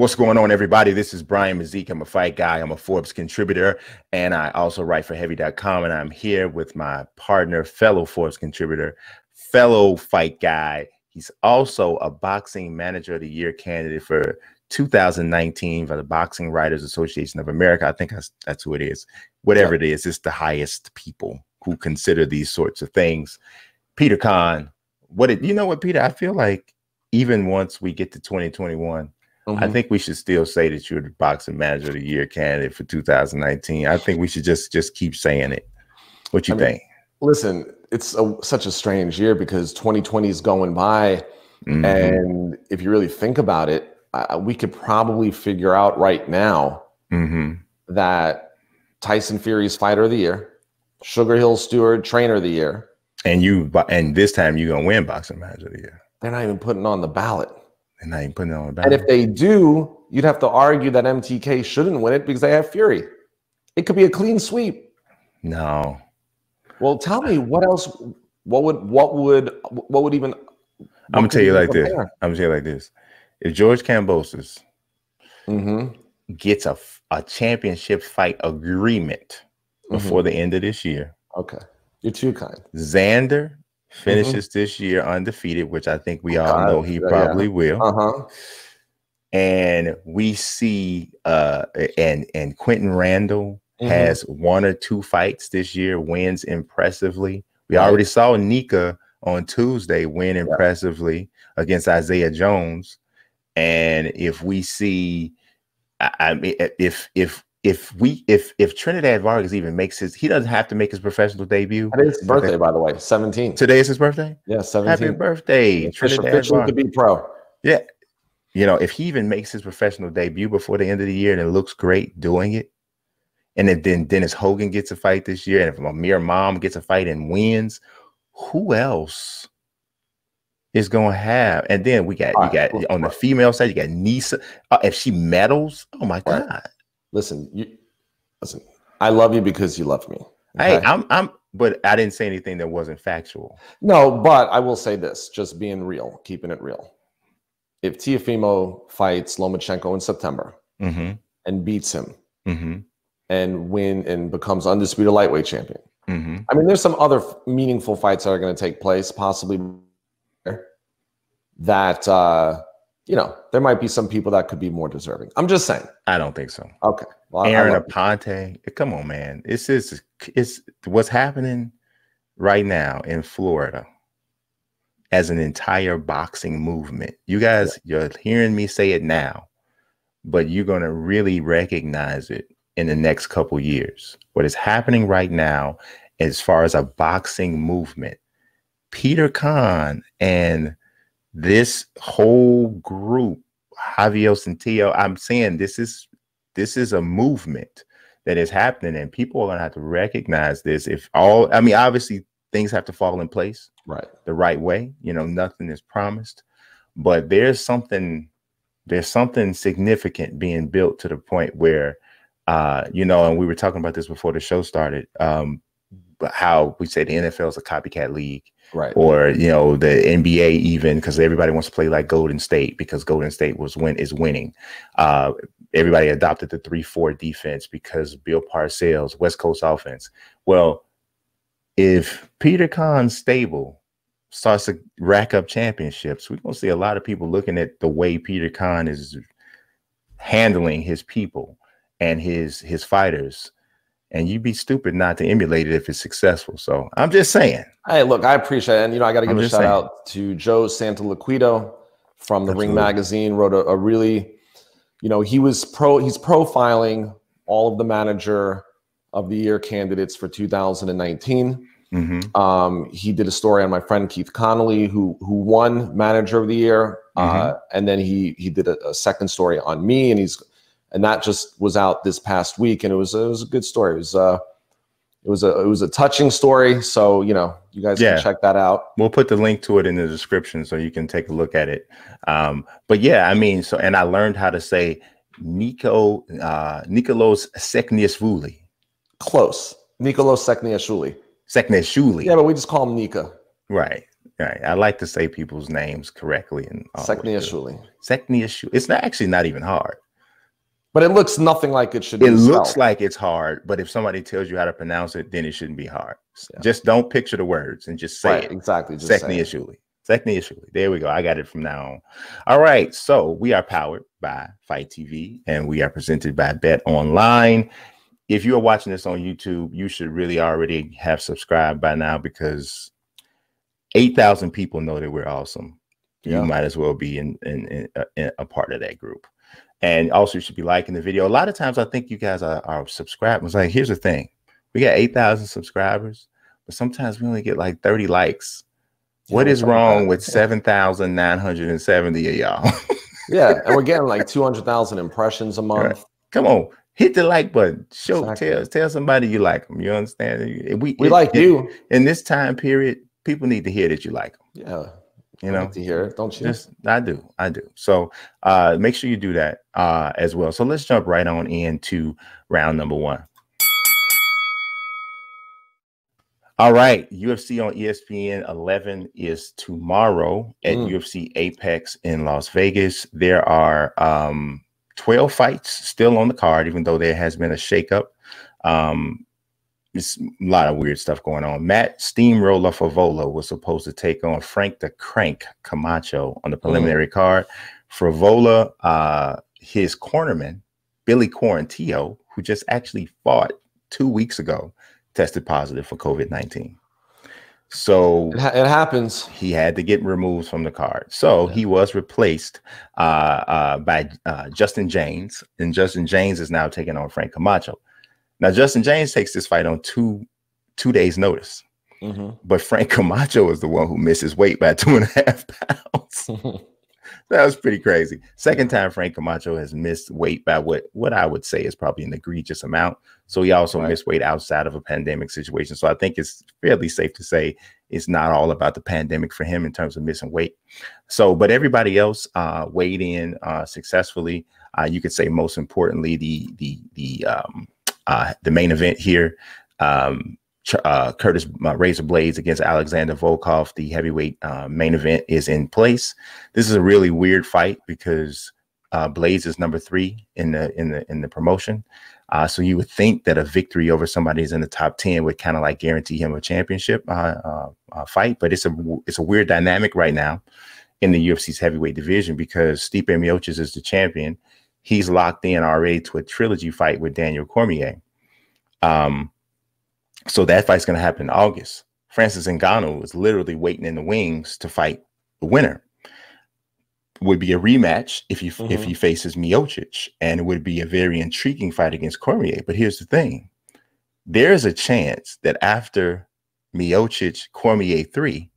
What's going on, everybody? This is Brian Mazique. I'm a fight guy. I'm a Forbes contributor, and I also write for Heavy.com. And I'm here with my partner, fellow Forbes contributor, fellow fight guy. He's also a boxing manager of the year candidate for 2019 for the Boxing Writers Association of America. I think that's, that's who it is. Whatever it is, it's the highest people who consider these sorts of things. Peter Kahn, what did you know what, Peter? I feel like even once we get to 2021, Mm-hmm. I think we should still say that you're the boxing manager of the year candidate for 2019. I think we should just just keep saying it. What you I think? Mean, listen, it's a, such a strange year because 2020 is going by, mm-hmm. and if you really think about it, uh, we could probably figure out right now mm-hmm. that Tyson Fury's fighter of the year, Sugar Hill Steward trainer of the year, and you and this time you're gonna win boxing manager of the year. They're not even putting on the ballot. And not even putting it on the ballot. And if they do, you'd have to argue that MTK shouldn't win it because they have Fury. It could be a clean sweep. No. Well, tell me what else. What would what would what would even? I'm gonna tell you like this. I'm gonna tell you like this. If George Kambosos mm-hmm. gets a a championship fight agreement mm-hmm. before the end of this year, okay, you're too kind. Xander finishes mm-hmm. this year undefeated, which I think we all know he probably yeah. will. Uh-huh. And we see uh and and Quentin Randall mm-hmm. has one or two fights this year, wins impressively. We right. already saw Nika on Tuesday win impressively against Isaiah Jones. And if we see I, I mean if if if we if if Trinidad Vargas even makes his he doesn't have to make his professional debut. Today his birthday, by the way, 17. Today is his birthday? Yeah, 17. Happy birthday. Trinidad officially could be pro. Yeah. You know, if he even makes his professional debut before the end of the year and it looks great doing it, and if then Dennis Hogan gets a fight this year, and if Amir Mom gets a fight and wins, who else is going to have? And then we got you got on the female side, you got Nisa. Uh, if she medals, oh my god! Listen, you listen. I love you because you love me. Okay? Hey, I'm I'm but I didn't say anything that wasn't factual. No, but I will say this, just being real, keeping it real. If Teofimo fights Lomachenko in September mm-hmm. and beats him mm-hmm. and win and becomes undisputed lightweight champion, mm-hmm. I mean, there's some other meaningful fights that are going to take place, possibly that uh, you know, there might be some people that could be more deserving. I'm just saying. I don't think so. Okay. Well, Aaron Aponte, eh, come on, man. It's just it's what's happening right now in Florida as an entire boxing movement. You guys, yeah. you're hearing me say it now, but you're gonna really recognize it in the next couple years. What is happening right now, as far as a boxing movement, Peter Kahn and this whole group, Javier Santillo, I'm saying this is this is a movement that is happening, and people are gonna have to recognize this. If all, I mean, obviously things have to fall in place, right, the right way. You know, nothing is promised, but there's something there's something significant being built to the point where, uh, you know, and we were talking about this before the show started. Um, how we say the NFL is a copycat league right. or you know the nba even because everybody wants to play like golden state because golden state was win is winning. Uh, everybody adopted the 3-4 defense because bill parcells west coast offense. Well if peter Kahn's stable starts to rack up championships we're going to see a lot of people looking at the way peter kahn is handling his people and his his fighters and you'd be stupid not to emulate it if it's successful. So I'm just saying. Hey, look, I appreciate it. And, you know, I got to give a shout saying. out to Joe Santoliquito from the Absolutely. Ring Magazine, wrote a, a, really, you know, he was pro, he's profiling all of the manager of the year candidates for 2019. Mm-hmm. Um, he did a story on my friend Keith Connolly, who who won Manager of the Year, uh, mm-hmm. uh, and then he he did a, a second story on me, and he's and that just was out this past week, and it was it was a good story. It was uh, it was a it was a touching story. So you know, you guys yeah. can check that out. We'll put the link to it in the description so you can take a look at it. Um, but yeah, I mean, so and I learned how to say Nico uh, Nikolos Sekniashvili. Close, Nikolos Sekniashvili. Sekniashvili. Yeah, but we just call him Nika. Right. Right. I like to say people's names correctly and Sekniishvili. Sekniishvili. It's not actually not even hard. But it looks nothing like it should. It looks like it's hard, but if somebody tells you how to pronounce it, then it shouldn't be hard. Yeah. Just don't picture the words and just say right, it. Exactly. Sekniishvili. Sekniishvili. There we go. I got it from now on. All right. So we are powered by FITE TV and we are presented by Bet Online. If you are watching this on YouTube, you should really already have subscribed by now because 8,000 people know that we're awesome. Yeah. You might as well be in, in, in, uh, in, a part of that group. And also, you should be liking the video. A lot of times, I think you guys are, are subscribed. It's like, here's the thing we got 8,000 subscribers, but sometimes we only get like 30 likes. What is wrong with 7,970 of y'all? yeah. And we're getting like 200,000 impressions a month. Right. Come on. Hit the like button. Show, exactly. tell, tell somebody you like them. You understand? We, we it, like it, you. In this time period, people need to hear that you like them. Yeah. You know, like to hear it, don't you? Just, I do, I do. So uh, make sure you do that uh, as well. So let's jump right on into round number one. All right, UFC on ESPN 11 is tomorrow at mm. UFC Apex in Las Vegas. There are um, 12 fights still on the card, even though there has been a shakeup. Um, it's a lot of weird stuff going on. Matt Steamroller Frevola was supposed to take on Frank the Crank Camacho on the mm. preliminary mm. card. Frevola, uh, his cornerman, Billy Quarantillo, who just actually fought two weeks ago, tested positive for COVID 19. So it, ha- it, happens. He had to get removed from the card. So yeah. he was replaced uh, uh, by uh, Justin Jaynes, and Justin Jaynes is now taking on Frank Camacho. Now, Justin Jaynes takes this fight on two two days' notice. Mm-hmm. But Frank Camacho is the one who misses weight by two and a half pounds. that was pretty crazy. Second time Frank Camacho has missed weight by what what I would say is probably an egregious amount. So he also right. missed weight outside of a pandemic situation. So I think it's fairly safe to say it's not all about the pandemic for him in terms of missing weight. So, but everybody else uh, weighed in uh, successfully. Uh, you could say most importantly the the the um, uh, the main event here. Um, uh, Curtis uh, Razor Blaydes against Alexander Volkov, the heavyweight uh, main event is in place. This is a really weird fight because uh, Blaydes is number three in the in the in the promotion. So you would think that a victory over somebody who's in the top ten would kind of like guarantee him a championship fight, but it's a it's a weird dynamic right now in the UFC's heavyweight division because Stipe Miocic is the champion he's locked in already to a trilogy fight with Daniel Cormier. Um, so that fight's going to happen in August. Francis Ngannou is literally waiting in the wings to fight the winner. Would be a rematch if you mm-hmm. if he faces Miocic, and it would be a very intriguing fight against Cormier. But here's the thing: there's a chance that after Miocic Cormier three,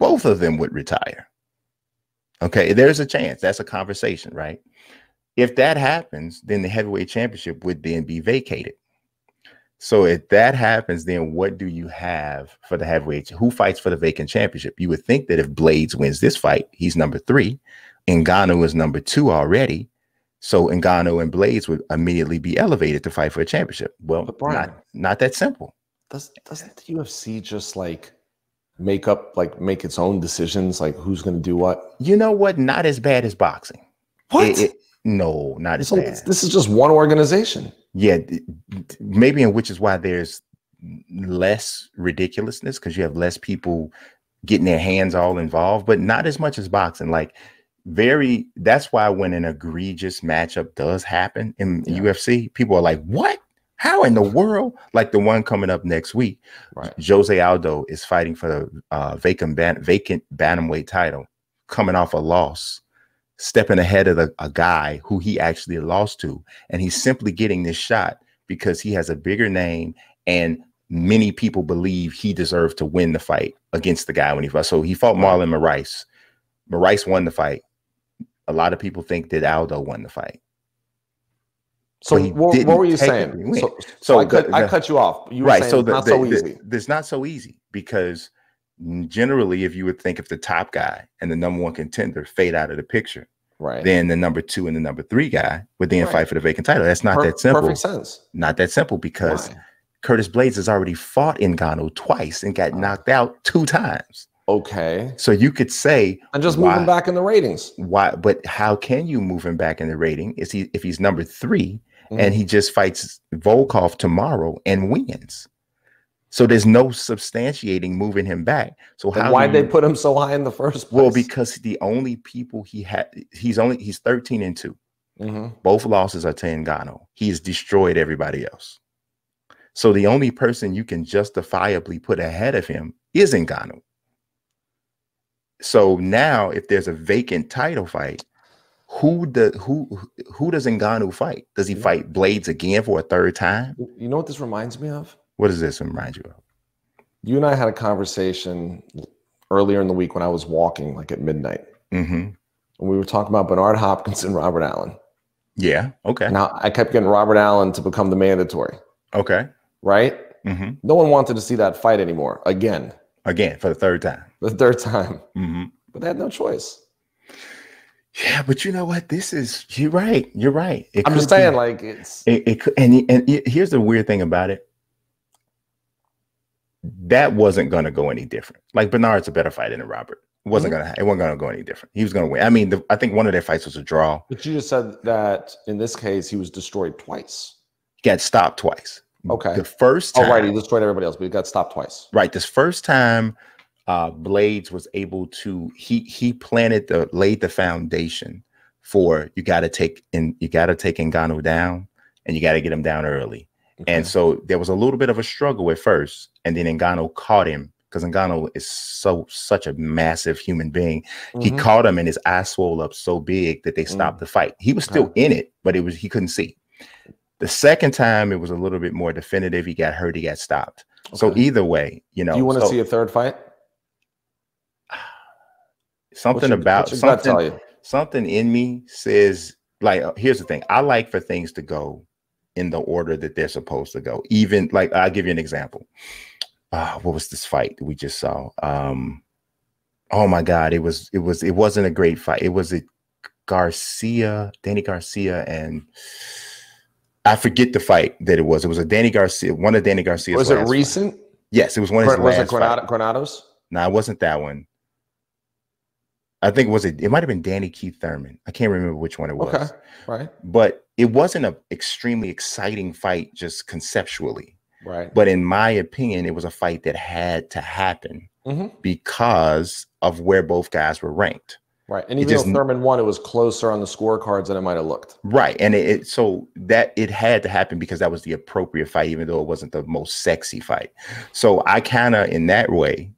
both of them would retire. Okay, there's a chance. That's a conversation, right? If that happens, then the heavyweight championship would then be vacated. So if that happens, then what do you have for the heavyweight? Who fights for the vacant championship? You would think that if Blaydes wins this fight, he's number three. Ngannou is number two already. So Ngannou and Blaydes would immediately be elevated to fight for a championship. Well, Brian, not, not that simple. Does doesn't the UFC just like make up like make its own decisions like who's going to do what? You know what? Not as bad as boxing. What? It, it, no, not as bad. This is just one organization. Yeah, maybe, and which is why there's less ridiculousness because you have less people getting their hands all involved, but not as much as boxing. Like, very. That's why when an egregious matchup does happen in yeah. UFC, people are like, "What? How in the world?" Like the one coming up next week. Right. Jose Aldo is fighting for the uh, vacant ban- vacant bantamweight title, coming off a loss stepping ahead of the, a guy who he actually lost to. And he's mm-hmm. simply getting this shot because he has a bigger name and many people believe he deserved to win the fight against the guy when he fought. So he fought Marlon Moraes. Moraes won the fight. A lot of people think that Aldo won the fight. So what, what, were you saying? So, so, so, I, cut, the, I cut you off. You right. so the, not the, so easy. It's not so easy because generally, if you would think if the top guy and the number one contender fade out of the picture, right, then the number two and the number three guy would then right. fight for the vacant title. That's not per- that simple. Perfect sense. Not that simple because Why? Curtis Blaydes has already fought Ngannou twice and got knocked out two times. Okay. So you could say and just move him back in the ratings. Why? But how can you move him back in the rating? Is he if he's number 3 mm-hmm. and he just fights Volkov tomorrow and wins? So there's no substantiating moving him back. So how why they put him so high in the first place? Well, because the only people he had, he's only he's 13 and 2. Mm-hmm. Both losses are to Ngannou. He has destroyed everybody else. So the only person you can justifiably put ahead of him is Ngannou. So now, if there's a vacant title fight, who the who who does Ngannou fight? Does he fight Blaydes again for a third time? You know what this reminds me of? What does this remind you of? You and I had a conversation earlier in the week when I was walking, like at midnight. Mm-hmm. And we were talking about Bernard Hopkins and Robert Allen. Yeah. Okay. Now I kept getting Robert Allen to become the mandatory. Okay. Right. Mm-hmm. No one wanted to see that fight anymore. Again. Again for the third time. The third time. Mm-hmm. But they had no choice. Yeah, but you know what? This is you're right. You're right. It I'm just saying, be, like it's it, it could, and and here's the weird thing about it that wasn't going to go any different. Like Bernard's a better fighter than Robert. It wasn't mm-hmm. gonna. It wasn't gonna go any different. He was gonna win. I mean, the, I think one of their fights was a draw. But you just said that in this case, he was destroyed twice. He got stopped twice. Okay. The first time, oh right, he destroyed everybody else, but he got stopped twice. Right. This first time, uh, Blaydes was able to. He he planted the laid the foundation for you got to take in you got to take Ngannou down, and you got to get him down early. Okay. And so there was a little bit of a struggle at first, and then Ngannou caught him because Ngannou is so such a massive human being. Mm-hmm. He caught him, and his eye swelled up so big that they stopped mm-hmm. the fight. He was still in it, but it was he couldn't see. The second time, it was a little bit more definitive. He got hurt. He got stopped. Okay. So either way, you know. Do you want to so, see a third fight? Something about something. Something in me says like. Here's the thing. I like for things to go in the order that they're supposed to go. Even like I'll give you an example. Uh, what was this fight we just saw? Um, oh my God, it was it was it wasn't a great fight. It was a Garcia, Danny Garcia, and I forget the fight that it was. It was a Danny Garcia, one of Danny Garcia's. Was it recent? Fight. Yes, it was one of his was last. Was it Granados? No, it wasn't that one. I think it was it. It might have been Danny Keith Thurman. I can't remember which one it was. Okay, right. But it wasn't an extremely exciting fight, just conceptually. Right. But in my opinion, it was a fight that had to happen mm-hmm. because of where both guys were ranked. Right. And even just, though Thurman won, it was closer on the scorecards than it might have looked. Right. And it, it, so that it had to happen because that was the appropriate fight, even though it wasn't the most sexy fight. So I kind of, in that way,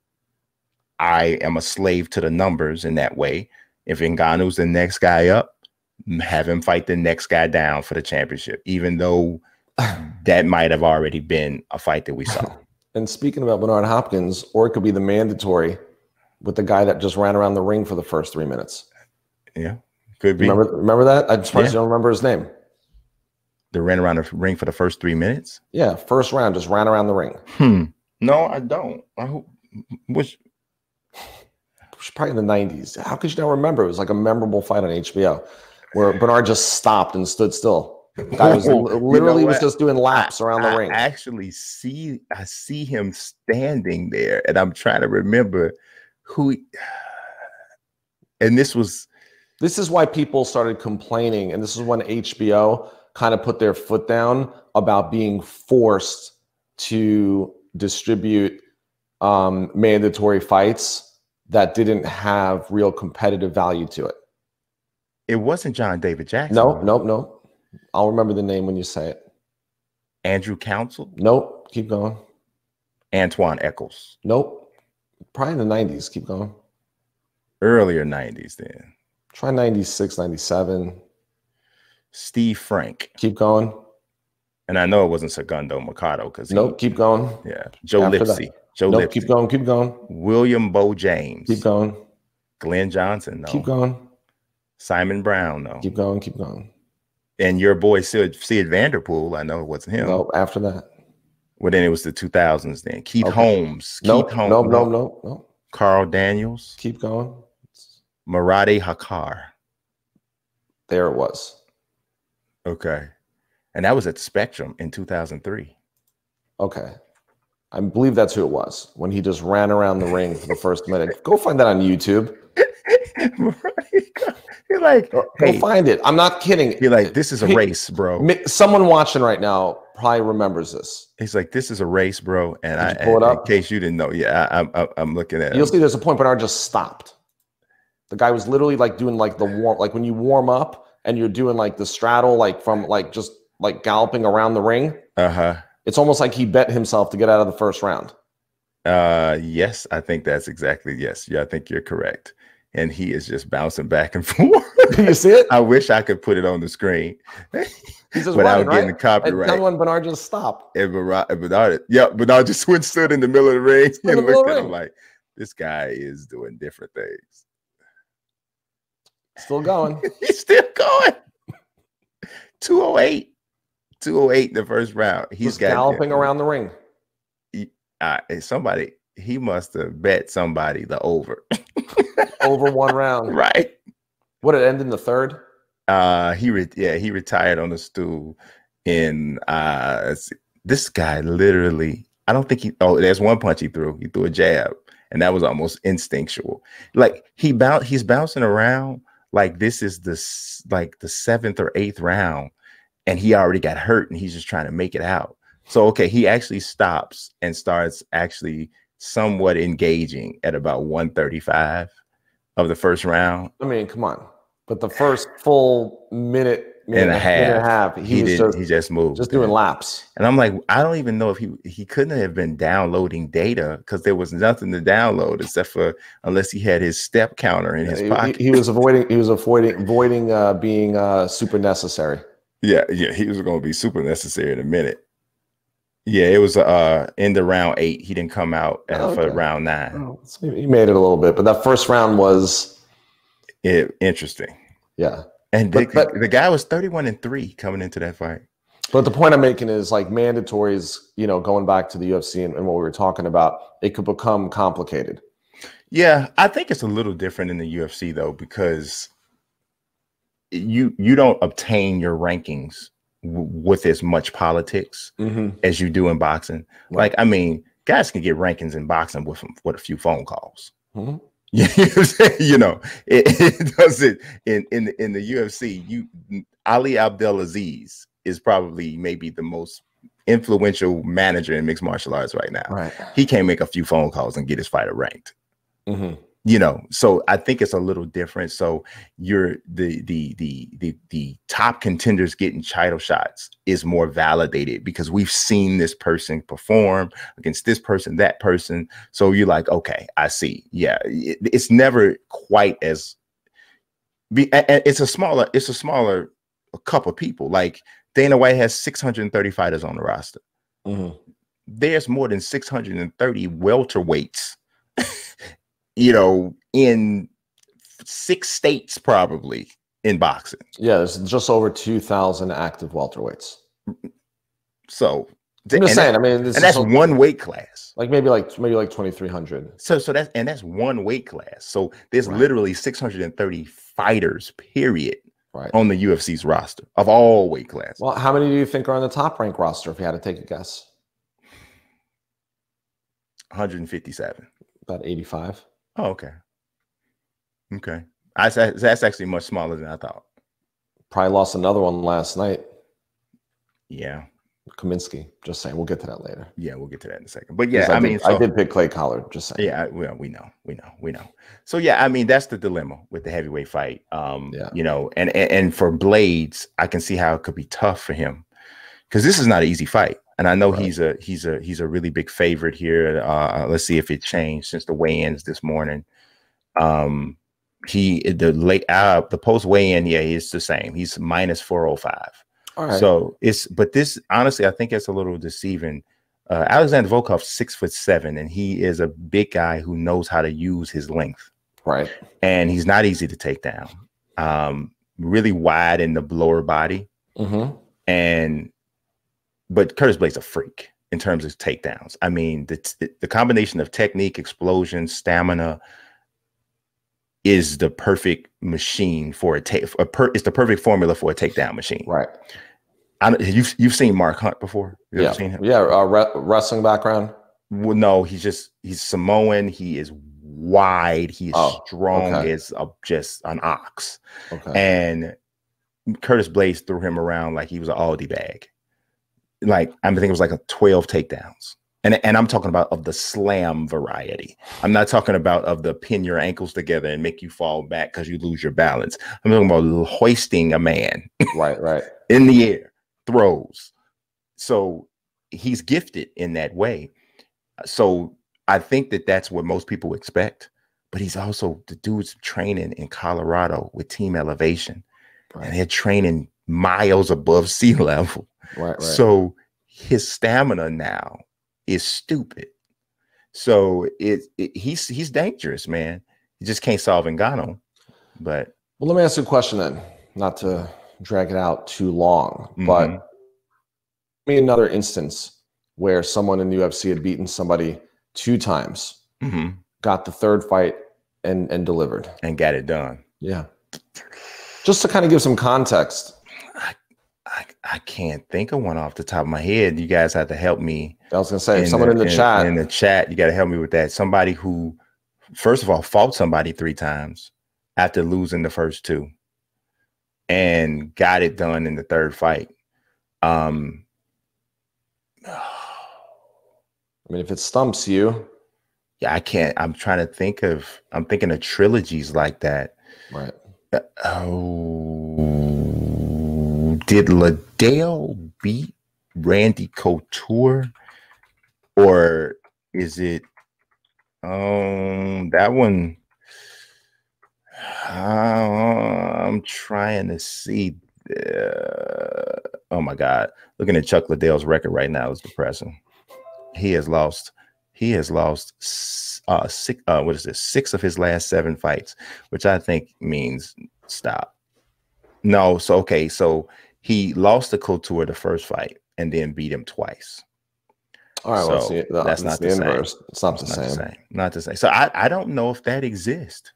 I am a slave to the numbers in that way. If Ngannou's the next guy up, have him fight the next guy down for the championship, even though that might have already been a fight that we saw. and speaking about Bernard Hopkins, or it could be the mandatory with the guy that just ran around the ring for the first three minutes. Yeah, could be. Remember, remember that? I just yeah. don't remember his name. They ran around the ring for the first three minutes. Yeah, first round, just ran around the ring. Hmm. No, I don't. I hope. Which was probably in the 90s. How could you not remember? It was like a memorable fight on HBO where Bernard just stopped and stood still. Guy was literally you know was just doing laps I, around the ring. I actually see I see him standing there, and I'm trying to remember who. He, and this was. This is why people started complaining, and this is when HBO kind of put their foot down about being forced to distribute um, mandatory fights that didn't have real competitive value to it. It wasn't John David Jackson. No, nope, nope. I'll remember the name when you say it. Andrew Council? Nope. Keep going. Antwun Echols? Nope. Probably in the 90s. Keep going. Earlier 90s then. Try 96, 97. Steve Frank. Keep going. And I know it wasn't Segundo Mercado because Nope, keep going. Yeah. Joe After Lipsy. That. Joe nope, keep going, keep going. William Bo James. Keep going. Glenn Johnson, no. Keep going. Simon Brown, no. Keep going, keep going. And your boy Sid, Syd Vanderpool, I know it wasn't him. No, after that. Well, then it was the 2000s then. Keith okay. Holmes. Nope, Keith Holmes. Nope, nope, nope, nope. Carl Daniels. Keep going. Morrade Hakkar. There it was. Okay. And that was at Spectrum in 2003. Okay. I believe that's who it was when he just ran around the ring for the first minute. Go find that on YouTube. You're like, go, hey, find it. I'm not kidding. You're like, this is a race, bro. Someone watching right now probably remembers this. He's like, this is a race, bro. And I, pull it up? in case you didn't know, yeah, I, am I'm looking at. You'll him. see. There's a point Bernard just stopped. The guy was literally like doing like the warm, like when you warm up and you're doing like the straddle, like from like just like galloping around the ring. Uh huh. It's almost like he bet himself to get out of the first round. Uh, yes, I think that's exactly yes. Yeah, I think you're correct. And he is just bouncing back and forth. you see it? I wish I could put it on the screen. He's just without getting right? the copyright. And when Bernard just stopped. And Bernard, Bernard, yeah, Bernard just went stood in the middle of the ring and looked at him like, this guy is doing different things. Still going. He's still going. 208. 208 the first round. He's Just galloping him. around the ring. He, uh, somebody, he must have bet somebody the over. over one round. Right. What it end in the third? Uh he re- yeah, he retired on the stool in uh this guy literally I don't think he oh there's one punch he threw. He threw a jab and that was almost instinctual. Like he bounce he's bouncing around like this is the like the seventh or eighth round and he already got hurt and he's just trying to make it out. So okay, he actually stops and starts actually somewhat engaging at about 135 of the first round. I mean, come on. But the first full minute and a half. And a half. He, he, did, just, he just moved. Just doing laps. And I'm like, I don't even know if he he couldn't have been downloading data because there was nothing to download except for unless he had his step counter in his he, pocket. He, he, was avoiding he was avoiding avoiding uh, being uh, super necessary. Yeah, yeah, he was going to be super necessary in a minute. Yeah, it was uh in the round eight. He didn't come out uh, okay. for round nine. Oh, so he made it a little bit, but that first round was it, interesting. Yeah, and but, the, the guy was thirty-one and three coming into that fight. But the point I'm making is like mandatories. You know, going back to the UFC and, and what we were talking about, it could become complicated. Yeah, I think it's a little different in the UFC though because you you don't obtain your rankings w- with as much politics mm-hmm. as you do in boxing. Right. Like, I mean, guys can get rankings in boxing with with a few phone calls. Mm-hmm. you know, it, it does it in in in the UFC. You Ali Abdelaziz is probably maybe the most influential manager in mixed martial arts right now. Right. He can't make a few phone calls and get his fighter ranked. Mm-hmm you know so i think it's a little different. So you're the the the the, the top contenders getting title shots is more validated because we've seen this person perform against this person that person. So you're like okay i see. Yeah it, it's never quite as be it's a smaller it's a smaller a couple people. Like dana white has 630 fighters on the roster. Mm-hmm. there's more than 630 welterweights you know, in six states probably in boxing. Yeah, there's just over 2,000 active welterweights. So I'm just saying. That, I mean, and that's one weight class. Like maybe like maybe like 2,300. So so that's and that's one weight class. So there's right. literally 630 fighters. Period. Right. On the UFC's roster of all weight classes. Well, how many do you think are on the top rank roster? If you had to take a guess, 157. About 85. Oh, okay. Okay. I, that's actually much smaller than I thought. Probably lost another one last night. Yeah. Kaminsky. Just saying. We'll get to that later. Yeah, we'll get to that in a second. But yeah, I, I mean, so, I did pick Clay Collard. Just saying. Yeah, well, we know, we know, we know. So yeah, I mean, that's the dilemma with the heavyweight fight. Um, yeah. you know, and, and and for Blaydes, I can see how it could be tough for him because this is not an easy fight. And I know right. he's a he's a he's a really big favorite here. Uh, let's see if it changed since the weigh-ins this morning. Um, he the late uh, the post weigh-in, yeah, it's the same. He's minus four hundred oh five. So it's but this honestly, I think it's a little deceiving. Uh, Alexander Volkov six foot seven, and he is a big guy who knows how to use his length. Right, and he's not easy to take down. Um, really wide in the lower body, mm-hmm. and but Curtis Blaydes a freak in terms of takedowns. I mean, the the combination of technique, explosion, stamina is the perfect machine for a take. A per, it's the perfect formula for a takedown machine. Right. I, you've you've seen Mark Hunt before. You yeah. Yeah. Uh, re- wrestling background. Well, no, he's just he's Samoan. He is wide. He's oh, strong okay. as a, just an ox. Okay. And Curtis Blaydes threw him around like he was an Aldi bag. Like I think it was like a 12 takedowns. And, and I'm talking about of the slam variety. I'm not talking about of the pin your ankles together and make you fall back because you lose your balance. I'm talking about hoisting a man. Right, right. in the air, throws. So he's gifted in that way. So I think that that's what most people expect. But he's also the dude's training in Colorado with team elevation, right. and they're training miles above sea level. Right, right. So his stamina now is stupid. So it, it, he's he's dangerous, man. He just can't solve Ngannou. But well, let me ask you a question then, not to drag it out too long, mm-hmm. but me another instance where someone in the UFC had beaten somebody two times, mm-hmm. got the third fight and and delivered and got it done. Yeah. Just to kind of give some context. I, I, can't think of one off the top of my head. You guys have to help me. I was gonna say someone the, in the in, chat. In the chat, you got to help me with that. Somebody who, first of all, fought somebody three times after losing the first two, and got it done in the third fight. Um, I mean, if it stumps you, yeah, I can't. I'm trying to think of. I'm thinking of trilogies like that. Right. Uh, oh, did Liddell beat Randy Couture, or is it? Um, that one. Uh, I'm trying to see. Uh, oh my God! Looking at Chuck Liddell's record right now is depressing he has lost he has lost uh six uh what is this six of his last seven fights which i think means stop no so okay so he lost the couture the first fight and then beat him twice all right so well, see, that's not the, inverse same. it's not, the, not same. the same not the same so i i don't know if that exists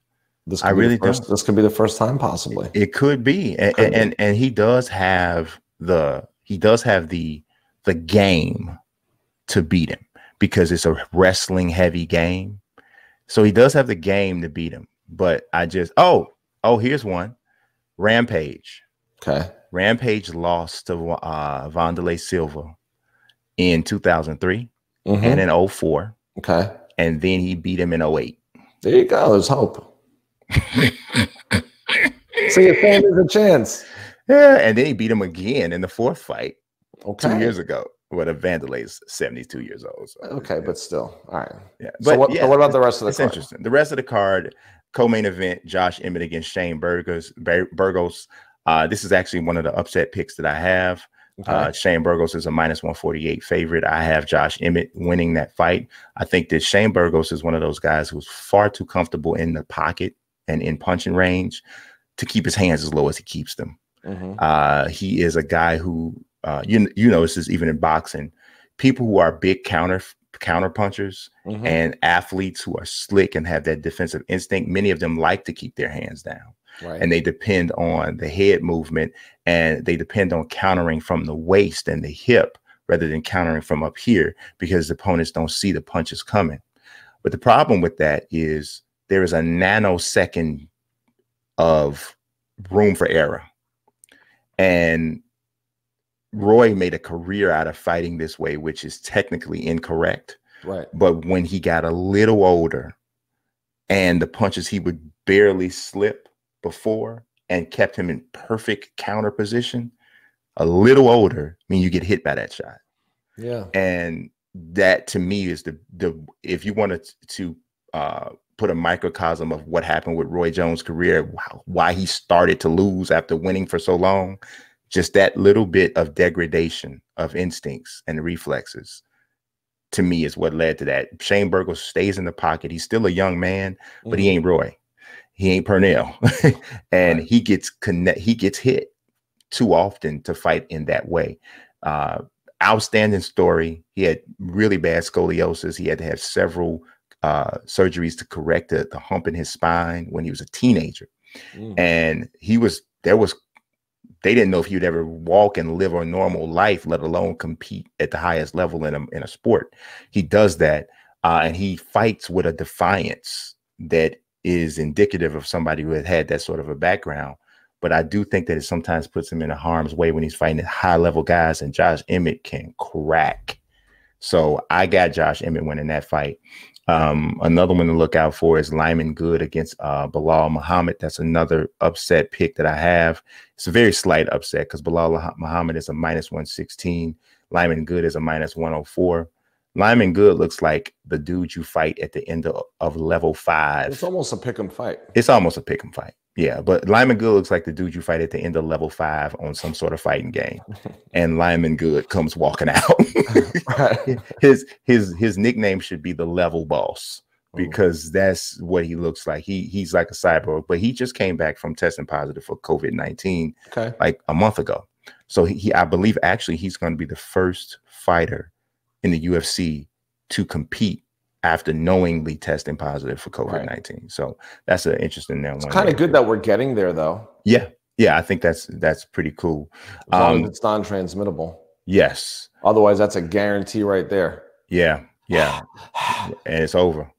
this I really do This could be the first time, possibly. It, it could be, and, could and, be. and he does have the he does have the the game to beat him because it's a wrestling heavy game. So he does have the game to beat him. But I just oh, oh, here's one. Rampage. Okay. Rampage lost to uh Wanderlei Silva in 2003 mm-hmm. and in 04. Okay. And then he beat him in 08. There you go. There's hope. so you're saying there's a chance. Yeah, and then he beat him again in the fourth fight okay. two years ago. What a Wanderlei is 72 years old. So okay, but still. All right. Yeah. But, so, what, yeah, what about the rest of the it's card? interesting. The rest of the card, co-main event, Josh Emmett against Shane Burgos. Burgos. Uh, this is actually one of the upset picks that I have. Okay. Uh, Shane Burgos is a minus 148 favorite. I have Josh Emmett winning that fight. I think that Shane Burgos is one of those guys who's far too comfortable in the pocket and in punching range to keep his hands as low as he keeps them. Mm-hmm. Uh, he is a guy who uh, you you know this is even in boxing, people who are big counter counter punchers mm-hmm. and athletes who are slick and have that defensive instinct. Many of them like to keep their hands down. Right. And they depend on the head movement and they depend on countering from the waist and the hip rather than countering from up here because the opponents don't see the punches coming. But the problem with that is there is a nanosecond of room for error. And Roy made a career out of fighting this way, which is technically incorrect. Right. But when he got a little older and the punches he would barely slip before and kept him in perfect counter position, a little older, I mean you get hit by that shot. Yeah. And that to me is the the if you wanted to uh put a microcosm of what happened with Roy Jones' career, why he started to lose after winning for so long just that little bit of degradation of instincts and reflexes to me is what led to that. Shane Burgos stays in the pocket. He's still a young man, but mm-hmm. he ain't Roy. He ain't Pernell. and right. he gets connect he gets hit too often to fight in that way. Uh outstanding story. He had really bad scoliosis. He had to have several uh surgeries to correct the, the hump in his spine when he was a teenager. Mm. And he was there was they didn't know if he'd ever walk and live a normal life, let alone compete at the highest level in a, in a sport. He does that, uh, and he fights with a defiance that is indicative of somebody who had had that sort of a background. But I do think that it sometimes puts him in a harm's way when he's fighting high level guys, and Josh Emmett can crack. So I got Josh Emmett winning that fight. Um, another one to look out for is Lyman Good against uh, Belal Muhammad. That's another upset pick that I have. It's a very slight upset because Belal Muhammad is a minus 116. Lyman Good is a minus 104. Lyman Good looks like the dude you fight at the end of, of level five. It's almost a pick 'em fight. It's almost a pick 'em fight. Yeah, but Lyman Good looks like the dude you fight at the end of level five on some sort of fighting game, and Lyman Good comes walking out. his his his nickname should be the level boss because that's what he looks like. He he's like a cyborg, but he just came back from testing positive for COVID nineteen okay. like a month ago. So he, he I believe actually he's going to be the first fighter in the UFC to compete after knowingly testing positive for COVID nineteen. Right. So that's an interesting one. It's kind of good that we're getting there, though. Yeah, yeah, I think that's that's pretty cool. As long um, as it's non-transmittable. Yes. Otherwise, that's a guarantee right there. Yeah, yeah, and it's over.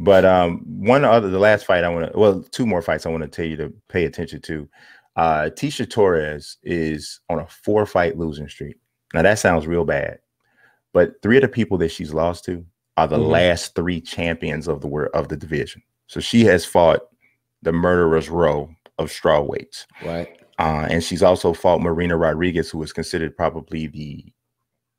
But um, one other, the last fight I want to, well, two more fights I want to tell you to pay attention to. Uh, Tecia Torres is on a four-fight losing streak. Now that sounds real bad, but three of the people that she's lost to are the mm-hmm. last three champions of the of the division. So she has fought the murderer's row of straw weights. Right. Uh, and she's also fought Marina Rodriguez, who is considered probably the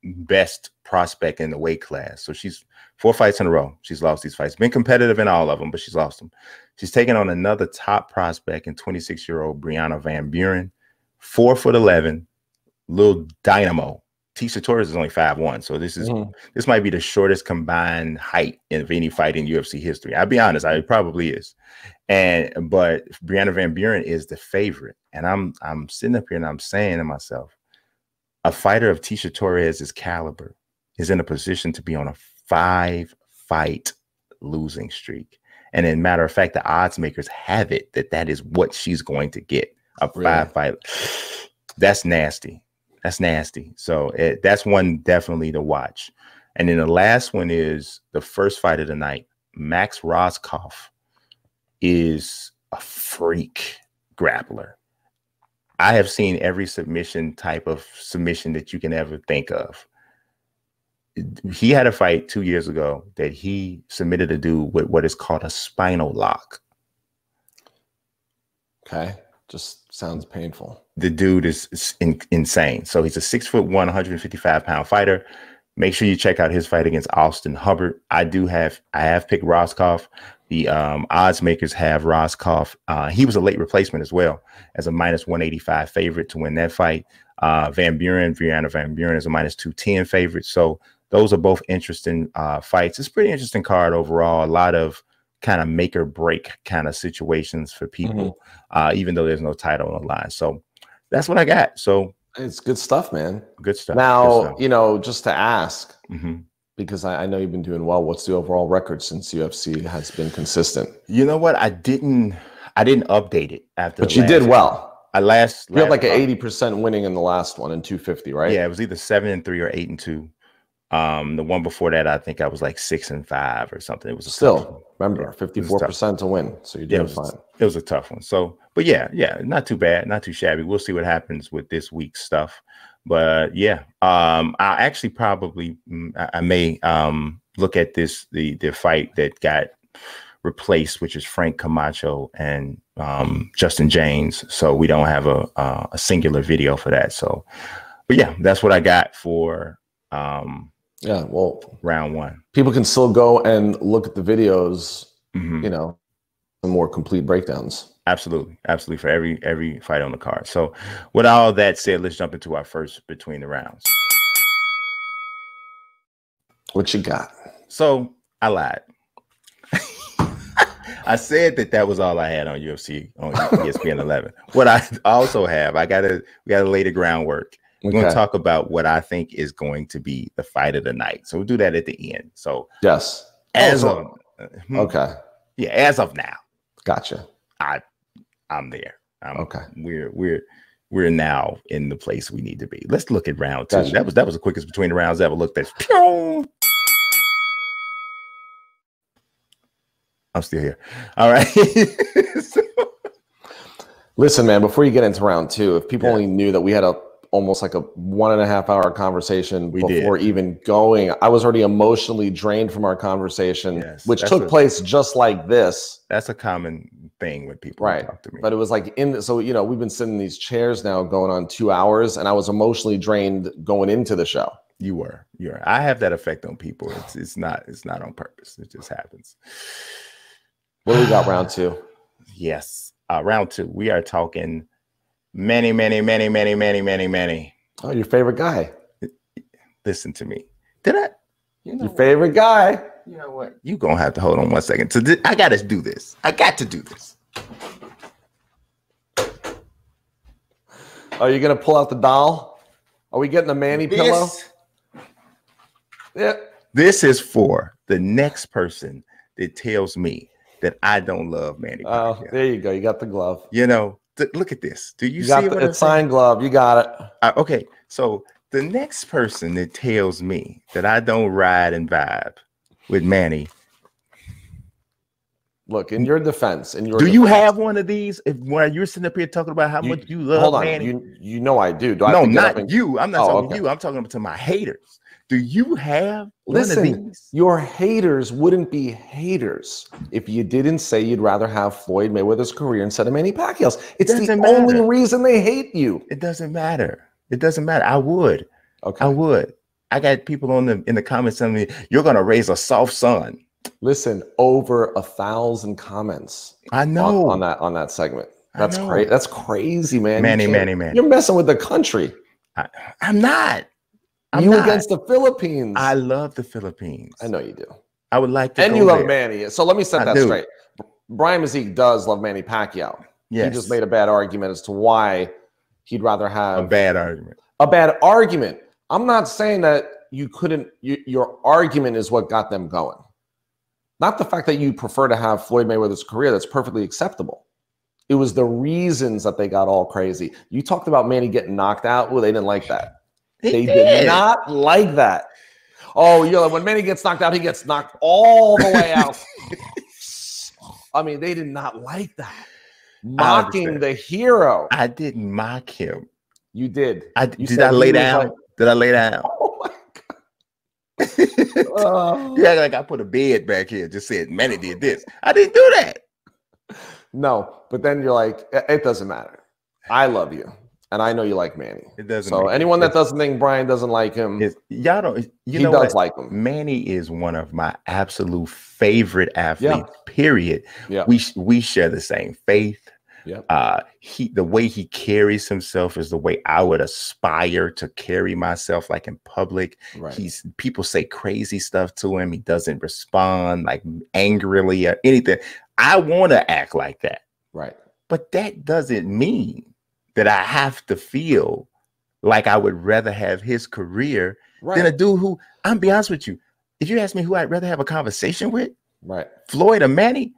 best prospect in the weight class. So she's four fights in a row. She's lost these fights. Been competitive in all of them, but she's lost them. She's taken on another top prospect in 26 year old Brianna Van Buren, four foot 11, little dynamo. Tecia Torres is only five one, so this is mm. this might be the shortest combined height of any fight in UFC history. I'll be honest, I, it probably is. And but Brianna Van Buren is the favorite, and I'm I'm sitting up here and I'm saying to myself, a fighter of Tecia Torres's caliber is in a position to be on a five fight losing streak. And in matter of fact, the odds makers have it that that is what she's going to get a really? five fight. That's nasty. That's nasty. So it, that's one definitely to watch. And then the last one is the first fight of the night. Max Rohskopf is a freak grappler. I have seen every submission type of submission that you can ever think of. He had a fight two years ago that he submitted a dude with what is called a spinal lock. Okay. Just sounds painful. The dude is in, insane. So he's a six foot one, 155 pound fighter. Make sure you check out his fight against Austin Hubbard. I do have I have picked Rohskopf. The um, odds makers have Rohskopf. Uh, he was a late replacement as well as a minus 185 favorite to win that fight. Uh, Van Buren, Brianna Van Buren is a minus 210 favorite. So those are both interesting uh, fights. It's pretty interesting card overall. A lot of kind of make or break kind of situations for people, mm-hmm. uh, even though there's no title on the line. So that's what I got. So it's good stuff, man. Good stuff. Now, good stuff. you know, just to ask, mm-hmm. because I, I, know you've been doing well. What's the overall record since UFC has been consistent? You know what? I didn't. I didn't update it after. But you did well. I last. You had like an eighty percent winning in the last one in two fifty, right? Yeah, it was either seven and three or eight and two. Um, the one before that, I think I was like six and five or something. It was still remember fifty four percent to win, so you're doing yeah, it was, fine. It was a tough one. So, but yeah, yeah, not too bad, not too shabby. We'll see what happens with this week's stuff. But yeah, um, I actually probably mm, I, I may um look at this the the fight that got replaced, which is Frank Camacho and um, Justin Jaynes. So we don't have a uh, a singular video for that. So, but yeah, that's what I got for um yeah, well, round one. People can still go and look at the videos, mm-hmm. you know, some more complete breakdowns. Absolutely, absolutely for every every fight on the card. So, with all that said, let's jump into our first between the rounds. What you got? So I lied. I said that that was all I had on UFC on ESPN 11. What I also have, I gotta we gotta lay the groundwork. We're okay. going to talk about what I think is going to be the fight of the night. So we'll do that at the end. So yes, as of uh, okay, yeah, as of now, gotcha. I I'm there. I'm, okay, we're we're we're now in the place we need to be. Let's look at round two. Gotcha. That was that was the quickest between the rounds I ever looked at. I'm still here. All right. so, Listen, man, before you get into round two, if people yeah. only knew that we had a almost like a one and a half hour conversation we before did. even going. I was already emotionally drained from our conversation, yes, which took a, place just like this. That's a common thing with people right. talk to me. But it was like in the, so you know we've been sitting in these chairs now going on two hours, and I was emotionally drained going into the show. You were, you were. I have that effect on people. It's it's not it's not on purpose. It just happens. What do we got round two? Yes, uh, round two. We are talking many, many, many, many, many, many, many. Oh, your favorite guy. Listen to me. Did I? You know your favorite guy. You know what? You gonna have to hold on one second. So th- I gotta do this. I got to do this. Oh, Are you gonna pull out the doll? Are we getting a Manny this, pillow? Yeah. This is for the next person that tells me that I don't love Manny. Oh, there you go. You got the glove. You know, look at this. Do you, you see got the, signed glove? You got it. Uh, okay, so the next person that tells me that I don't ride and vibe with Manny. Look, in your defense, in your do defense, you have one of these? If when you're sitting up here talking about how you, much you love hold on, Manny, you, you know I do. do I no, not you. I'm not oh, talking okay. to you. I'm talking to my haters. Do you have Listen, your haters wouldn't be haters if you didn't say you'd rather have Floyd Mayweather's career instead of Manny Pacquiao's. It's it the matter. only reason they hate you. It doesn't matter. It doesn't matter. I would. Okay. I would. I got people on the in the comments telling me you're gonna raise a soft son. Listen, over a thousand comments. I know on, on that on that segment. That's crazy. That's crazy, man. Manny, Manny, man. You're messing with the country. I, I'm not. I'm you not. against the Philippines. I love the Philippines. I know you do. I would like to. And you love there. Manny. So let me set I that do. straight. Brian Mazique does love Manny Pacquiao. Yes. He just made a bad argument as to why he'd rather have a bad argument. A bad argument. I'm not saying that you couldn't. You, your argument is what got them going. Not the fact that you prefer to have Floyd Mayweather's career. That's perfectly acceptable. It was the reasons that they got all crazy. You talked about Manny getting knocked out. Well, they didn't like that. They, they did not like that. Oh, you know, when Manny gets knocked out, he gets knocked all the way out. I mean, they did not like that. Mocking the hero. I didn't mock him. You did. I you did. I lay down. Like, did I lay down? Oh my god. uh, you like I put a bed back here. Just said Manny did this. I didn't do that. No, but then you're like, it doesn't matter. I love you and I know you like Manny. It doesn't. So anyone that doesn't think Brian doesn't like him, y'all don't. You he know does what? like him. Manny is one of my absolute favorite athletes. Yeah. Period. Yeah. We we share the same faith. Yeah. Uh, he the way he carries himself is the way I would aspire to carry myself, like in public. Right. He's people say crazy stuff to him. He doesn't respond like angrily or anything. I want to act like that. Right. But that doesn't mean that I have to feel like I would rather have his career right. than a dude who I'm be honest with you. If you ask me who I'd rather have a conversation with, right, Floyd or Manny,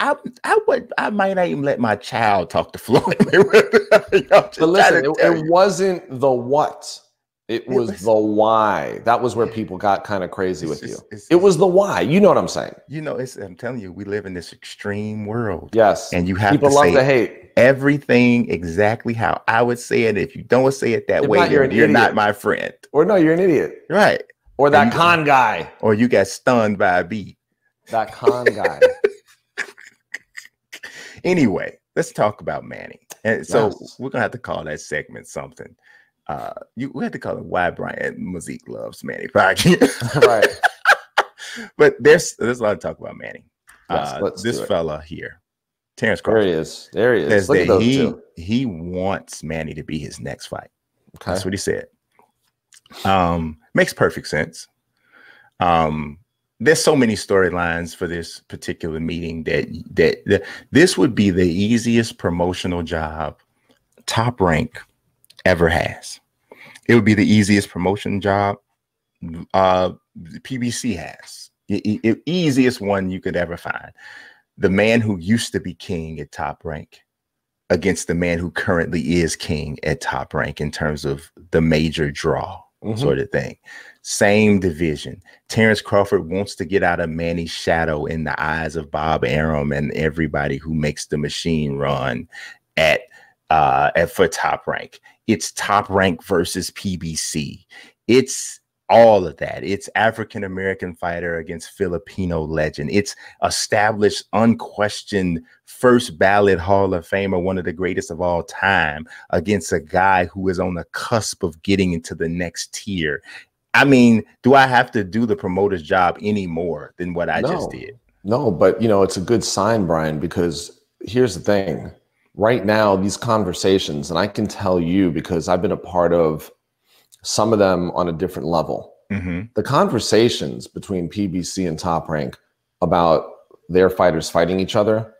I I would I might not even let my child talk to Floyd. but listen, it, it wasn't the what. It was, it was, the why. That was where people got kind of crazy with you. it was the why. You know what I'm saying? You know, it's I'm telling you, we live in this extreme world. Yes. And you have people to love to hate everything exactly how I would say it. If you don't say it that if way, not, you're, you're not my friend. Or no, you're an idiot. Right. Or that con guy. Or you got stunned by a bee. That con guy. anyway, let's talk about Manny. And so yes. we're gonna have to call that segment something uh you we had to call it why Brian Mazique loves Manny Pacquiao. right. but there's there's a lot of talk about Manny. Yes, uh, this fella here, Terence Crawford. There he is. There he is. Look at he, two. he wants Manny to be his next fight. Okay. That's what he said. Um, makes perfect sense. Um, there's so many storylines for this particular meeting that, that that this would be the easiest promotional job, top rank ever has. It would be the easiest promotion job uh, PBC has. Easiest one you could ever find. The man who used to be king at top rank against the man who currently is king at top rank in terms of the major draw mm-hmm. sort of thing. Same division. Terence Crawford wants to get out of Manny's shadow in the eyes of Bob Arum and everybody who makes the machine run at uh at for top rank. It's top rank versus PBC. It's all of that. It's African American fighter against Filipino legend. It's established, unquestioned first ballot Hall of Famer, one of the greatest of all time, against a guy who is on the cusp of getting into the next tier. I mean, do I have to do the promoter's job any more than what I no, just did? No, but you know, it's a good sign, Brian, because here's the thing. Right now, these conversations, and I can tell you because I've been a part of some of them on a different level. Mm-hmm. The conversations between PBC and Top Rank about their fighters fighting each other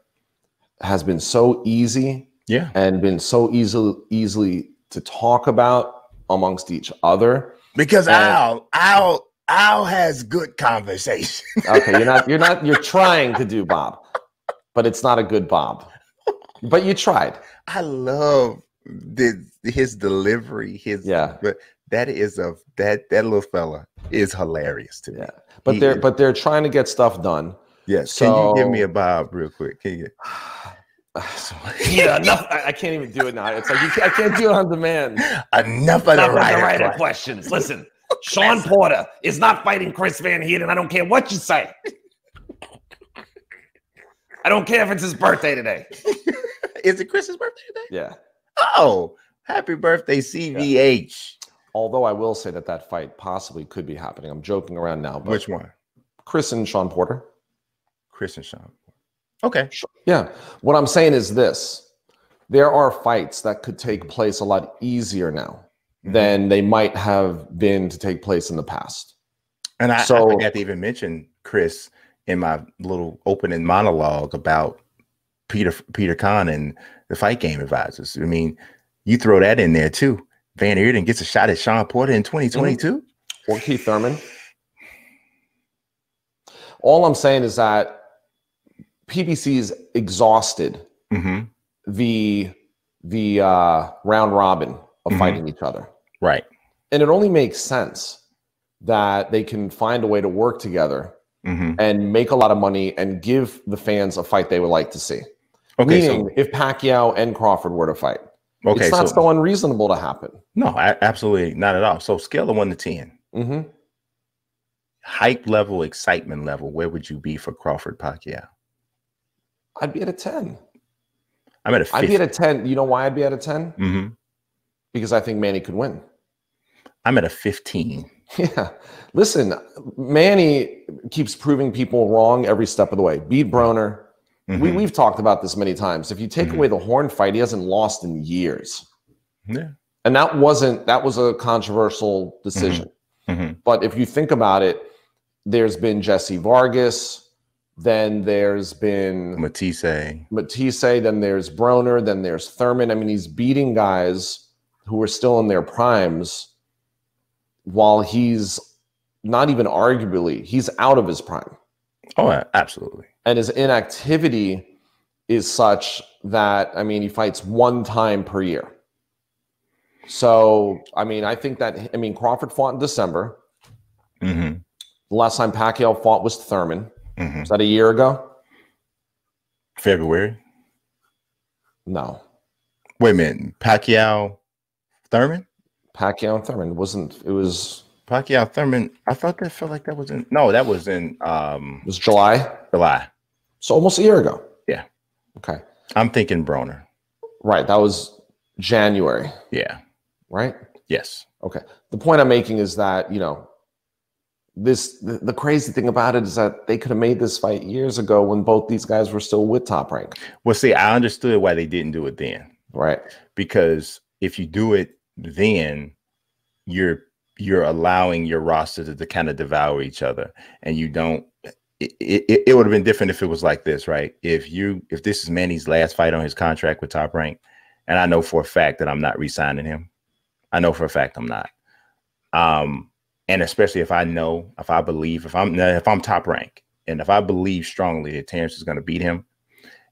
has been so easy, yeah, and been so easily easily to talk about amongst each other. Because and, Al, Al, Al has good conversation. okay, you're not, you're not, you're trying to do Bob, but it's not a good Bob. But you tried. I love the his delivery, his yeah. But that is a that that little fella is hilarious to me. Yeah, but he they're is. but they're trying to get stuff done. Yes. So, Can you give me a bob real quick? Can you? yeah, enough. I, I, can't even do it now. It's like you can't, I can't do it on demand. Enough of the writer, questions. Listen, Shawn Porter is not fighting Chris Van Heerden. I don't care what you say. I don't care if it's his birthday today. is it Chris's birthday today? Yeah. Oh, happy birthday, CVH. Although I will say that that fight possibly could be happening. I'm joking around now. But Which one? Chris and Shawn Porter. Chris and Shawn. Okay. Yeah. What I'm saying is this there are fights that could take place a lot easier now mm-hmm. than they might have been to take place in the past. And I, so, I forgot to even mention Chris in my little opening monologue about Peter Peter Kahn and the fight game advisors. I mean, you throw that in there too. Van Heerden gets a shot at Shawn Porter in 2022? Mm-hmm. Or Keith Thurman. All I'm saying is that PBC is exhausted mm-hmm. the the uh, round robin of mm-hmm. fighting each other. Right. And it only makes sense that they can find a way to work together mm-hmm. and make a lot of money and give the fans a fight they would like to see. Okay, Meaning, so- if Pacquiao and Crawford were to fight, Okay, it's not so, so unreasonable to happen. No, I, absolutely not at all. So scale of one to 10 mm-hmm. hype level, excitement level. Where would you be for Crawford Pacquiao? I'd be at a ten. I'm at a. 50. I'd be at a ten. You know why I'd be at a 10 mm-hmm. Because I think Manny could win. I'm at a fifteen. Yeah, listen, Manny keeps proving people wrong every step of the way. Beat Broner, Mm-hmm. We, we've talked about this many times. If you take mm-hmm. away the Horn fight, he hasn't lost in years. Yeah. And that wasn't, that was a controversial decision. Mm-hmm. mm-hmm. But if you think about it, there's been Jesse Vargas, then there's been Matthysse, Matthysse, then there's Broner, then there's Thurman. I mean, he's beating guys who are still in their primes while he's not even arguably, he's out of his prime. Oh, absolutely and his inactivity is such that I mean he fights one time per year. So I mean I think that I mean Crawford fought in December. Mm-hmm. The last time Pacquiao fought was Thurman. Mm-hmm. Was that a year ago? February. No. Wait a minute, Pacquiao, Thurman. Pacquiao and Thurman wasn't. It was Pacquiao Thurman. I thought that felt like that was in. No, that was in. um It was July. July. So almost a year ago. Yeah. Okay. I'm thinking Broner. Right. That was January. Yeah. Right? Yes. Okay. The point I'm making is that, you know, this the, the, crazy thing about it is that they could have made this fight years ago when both these guys were still with top rank. Well, see, I understood why they didn't do it then. Right. Because if you do it then, you're you're allowing your roster to, to kind of devour each other and you don't it, it, it would have been different if it was like this, right? If you if this is Manny's last fight on his contract with Top Rank, and I know for a fact that I'm not re-signing him. I know for a fact I'm not. Um, and especially if I know, if I believe, if I'm if I'm top rank, and if I believe strongly that Terence is going to beat him,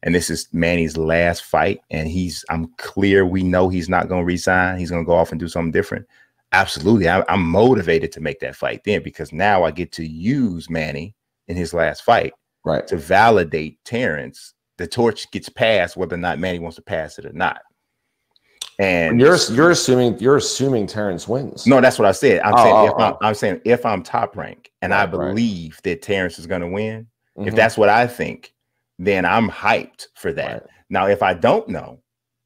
and this is Manny's last fight, and he's I'm clear we know he's not going to resign. He's going to go off and do something different. Absolutely, I, I'm motivated to make that fight then because now I get to use Manny in his last fight, right, to validate Terence. The torch gets passed whether or not Manny wants to pass it or not. And you're you're assuming you're assuming Terence wins. No, that's what I said. I'm oh, saying oh, if oh. I'm, I'm, saying if I'm top rank and I believe right. that Terence is going to win, mm-hmm. if that's what I think, then I'm hyped for that. Right. Now, if I don't know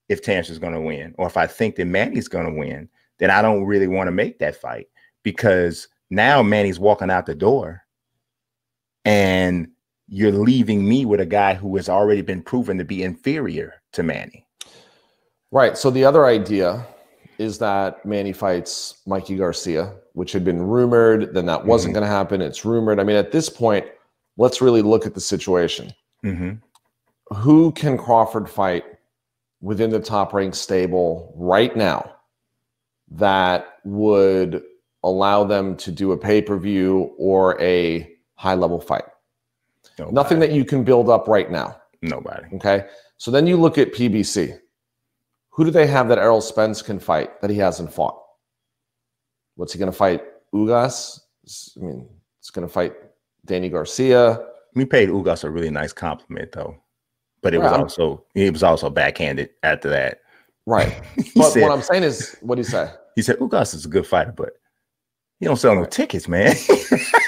if Terence is going to win, or if I think that Manny's going to win, then I don't really want to make that fight because now Manny's walking out the door, and you're leaving me with a guy who has already been proven to be inferior to Manny. Right. So the other idea is that Manny fights Mikey Garcia, which had been rumored, then that wasn't mm-hmm. going to happen. It's rumored. I mean, at this point, let's really look at the situation. Mm-hmm. Who can Crawford fight within the top ranked stable right now that would allow them to do a pay per view or a high level fight? Nobody. Nothing that you can build up right now. Nobody. Okay. So then you look at PBC. Who do they have that Errol Spence can fight that he hasn't fought? What's he going to fight? Ugas? I mean, it's going to fight Danny Garcia. We paid Ugas a really nice compliment though, but it was also he was also backhanded after that. Right. but said, what I'm saying is, what do you say? He said Ugas is a good fighter, but he don't sell no tickets, man.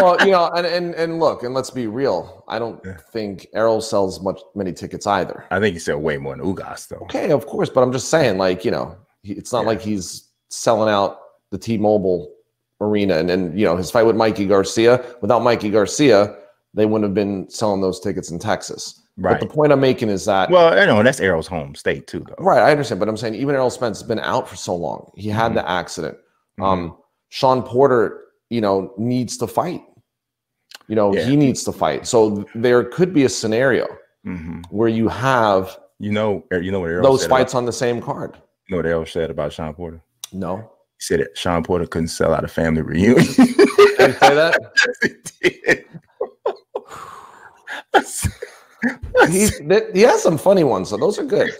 well, you know, and, and and look, and let's be real. I don't think Errol sells much many tickets either. I think he sell way more than Ugas, though. Okay, of course, but I'm just saying, like, you know, it's not yeah. like he's selling out the T-Mobile arena, and then you know his fight with Mikey Garcia. Without Mikey Garcia, they wouldn't have been selling those tickets in Texas. Right. But the point I'm making is that well, I know that's Errol's home state too, though. Right, I understand, but I'm saying even Errol Spence has been out for so long. He had mm-hmm. the accident. Mm-hmm. Um, Shawn Porter, you know, needs to fight. You know, yeah. he needs to fight. So there could be a scenario mm-hmm. where you have you know er, you know what Errol those fights about, on the same card. You know what Errol said about Shawn Porter? No. He said that Shawn Porter couldn't sell out a family reunion. Did he say that? he did. he, he has some funny ones, so those are good.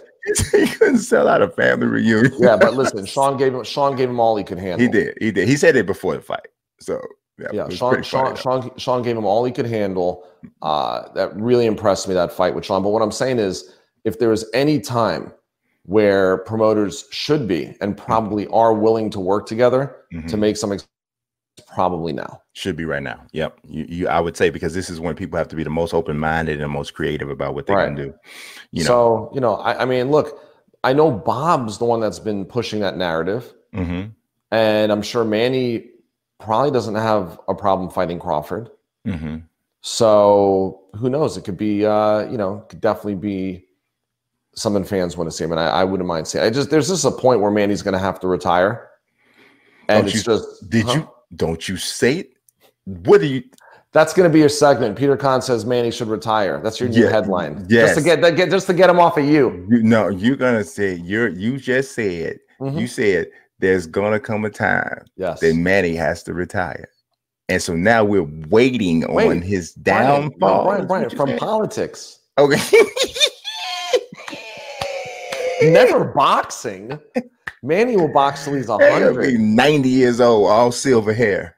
he couldn't sell out a family reunion. yeah, but listen, Shawn gave him Shawn gave him all he could handle. He did. He did. He said it before the fight. So yeah, yeah Shawn, Sean, Shawn, Shawn gave him all he could handle. Uh, that really impressed me that fight with Shawn. But what I'm saying is, if there is any time where promoters should be and probably are willing to work together mm-hmm. to make something probably now should be right now yep you, you i would say because this is when people have to be the most open-minded and most creative about what they right. can do you know so you know I, I, mean look i know bob's the one that's been pushing that narrative mm-hmm. and i'm sure manny probably doesn't have a problem fighting crawford mm-hmm. so who knows it could be uh you know could definitely be something fans want to see him and I, I wouldn't mind seeing i just there's just a point where manny's going to have to retire and Don't it's you, just did huh? you don't you say it? What do you? That's going to be your segment. Peter Kahn says Manny should retire. That's your new yeah, headline. Yes. Just to get, that get just to get him off of you. you no, you're gonna say you're you just said mm-hmm. you said there's gonna come a time yes. that Manny has to retire. And so now we're waiting Wait, on his downfall. Brian, Brian, Brian from politics. Okay. Never boxing. Manny will box till he's hundred. Be Ninety years old, all silver hair.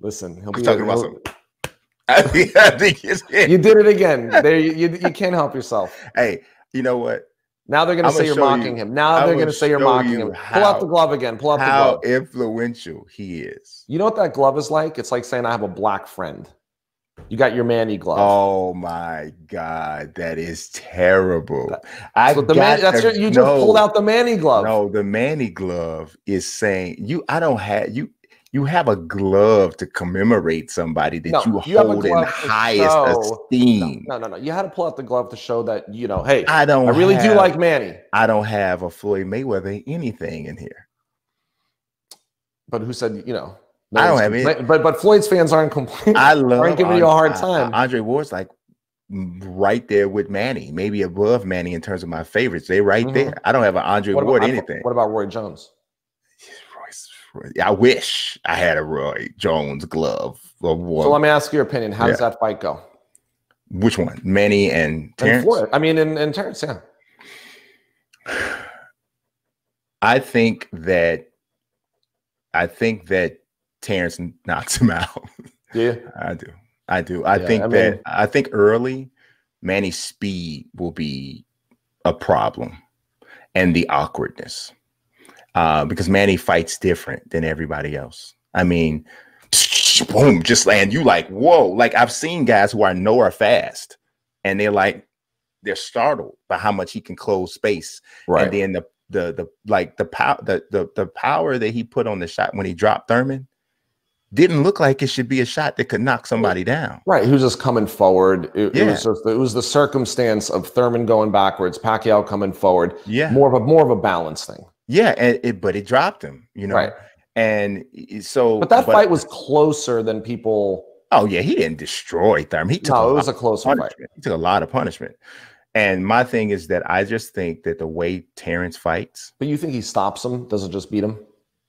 Listen, he'll be talking about some. I think, I think you did it again. There, you, you, you can't help yourself. Hey, you know what? Now they're going to say you're mocking you, him. Now they're going to say you're mocking you him. Pull out the glove again. Pull out the glove. How influential he is. You know what that glove is like? It's like saying I have a black friend. You got your Manny glove. Oh my God, that is terrible. I so the Man, that's your, you just pulled out the Manny glove. No, the Manny glove is saying you. I don't have you. You have a glove to commemorate somebody that no, you, you hold in highest show, esteem. No, no, no, You had to pull out the glove to show that you know. Hey, I don't. I really have, do like Manny. I don't have a Floyd Mayweather anything in here. But who said you know? No I don't have it. But but Floyd's fans aren't complaining. I love aren't giving you a hard time. Andre Ward's like right there with Manny, maybe above Manny in terms of my favorites. They're right mm-hmm. there. I don't have an Andre what Ward about, anything. What about Roy Jones? I wish I had a Roy Jones glove. So let me ask your opinion. How yeah. does that fight go? Which one? Manny and Terence? And I mean, and, and Terence, yeah. I think that I think that Terence knocks him out. Yeah, I do. I do. I yeah, think I that I think early Manny's speed will be a problem and the awkwardness. Uh, because Manny fights different than everybody else. I mean, boom, just land. You like, whoa. Like I've seen guys who I know are fast and they're like, they're startled by how much he can close space. Right. And then the the the like the power the, the the power that he put on the shot when he dropped Thurman didn't look like it should be a shot that could knock somebody down. Right. He was just coming forward. It, yeah. it was just it was the circumstance of Thurman going backwards, Pacquiao coming forward. Yeah. More of a more of a balance thing. Yeah, and it, but it dropped him, you know. Right. And so But that but, fight was closer than people Oh yeah, he didn't destroy Thurman. He took no, it was a close fight. He took a lot of punishment. And my thing is that I just think that the way Terence fights. But you think he stops him? Doesn't just beat him?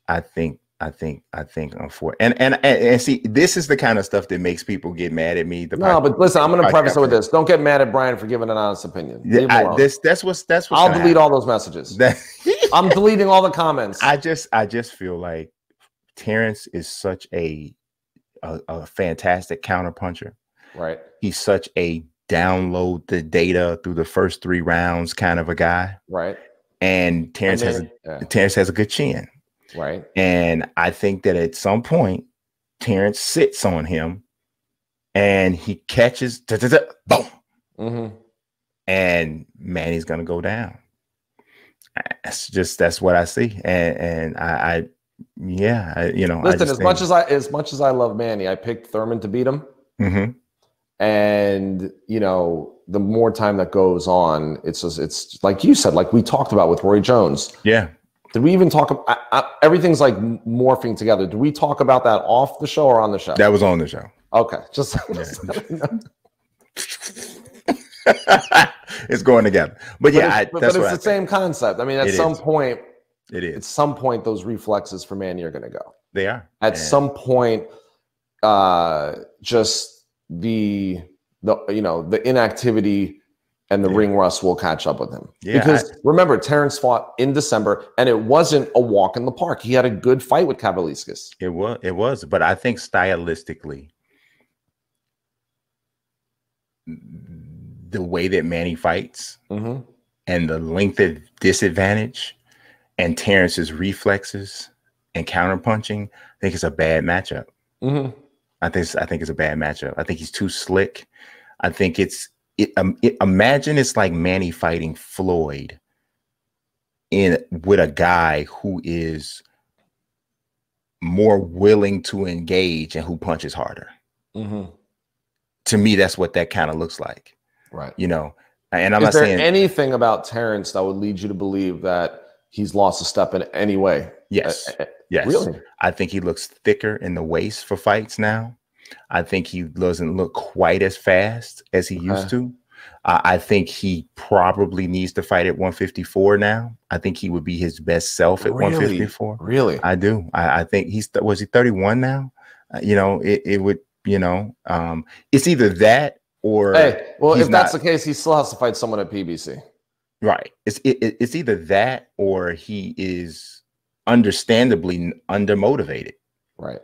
I think, I think, I think I'm for and, and and see, this is the kind of stuff that makes people get mad at me. The no, but listen, I'm going to preface it with this: Don't get mad at Brian for giving an honest opinion. Yeah, I, this that's what's that's what I'll delete happen. all those messages. I'm deleting all the comments. I just I just feel like Terence is such a a, a fantastic counterpuncher. Right. He's such a download the data through the first three rounds kind of a guy. Right. And Terence and then, has a, yeah. Terence has a good chin. Right. And I think that at some point, Terence sits on him and he catches da, da, da, boom. Mm-hmm. And Manny's gonna go down. That's just that's what I see. And and I, I yeah, I, you know. Listen, as think, much as I as much as I love Manny, I picked Thurman to beat him. Mm-hmm. And you know, the more time that goes on, it's just it's like you said, like we talked about with Roy Jones. Yeah. Did we even talk? I, I, everything's like morphing together. Did we talk about that off the show or on the show? That was on the show. Okay, just. it's going together, but yeah, but it's, I, but it's the same concept. I mean, at some is. point, it is. At some point, those reflexes for Manny are going to go. They are. At and some point, uh, just the the you know the inactivity and the yeah. ring rust will catch up with him. Yeah, because I, remember, Terence fought in December, and it wasn't a walk in the park. He had a good fight with Kavaliauskas. It was. It was. But I think stylistically, the way that Manny fights mm-hmm. and the length of disadvantage and Terence's reflexes and counterpunching, I think it's a bad matchup. Mm-hmm. I think I think it's a bad matchup. I think he's too slick. I think it's it, um, it, imagine it's like Manny fighting Floyd in with a guy who is more willing to engage and who punches harder. Mm-hmm. To me, that's what that kind of looks like. Right. You know, and I'm is not there saying anything about Terence that would lead you to believe that he's lost a step in any way. Yes. Uh, yes. Really? I think he looks thicker in the waist for fights now. I think he doesn't look quite as fast as he okay. used to. Uh, I think he probably needs to fight at 154 now. I think he would be his best self at really? 154. Really? I do. I, I think he's was he 31 now? Uh, you know, it, it would, you know, um, it's either that or hey, well, if that's not, the case, he still has to fight someone at PBC. Right. It's it, it's either that or he is understandably undermotivated. Right.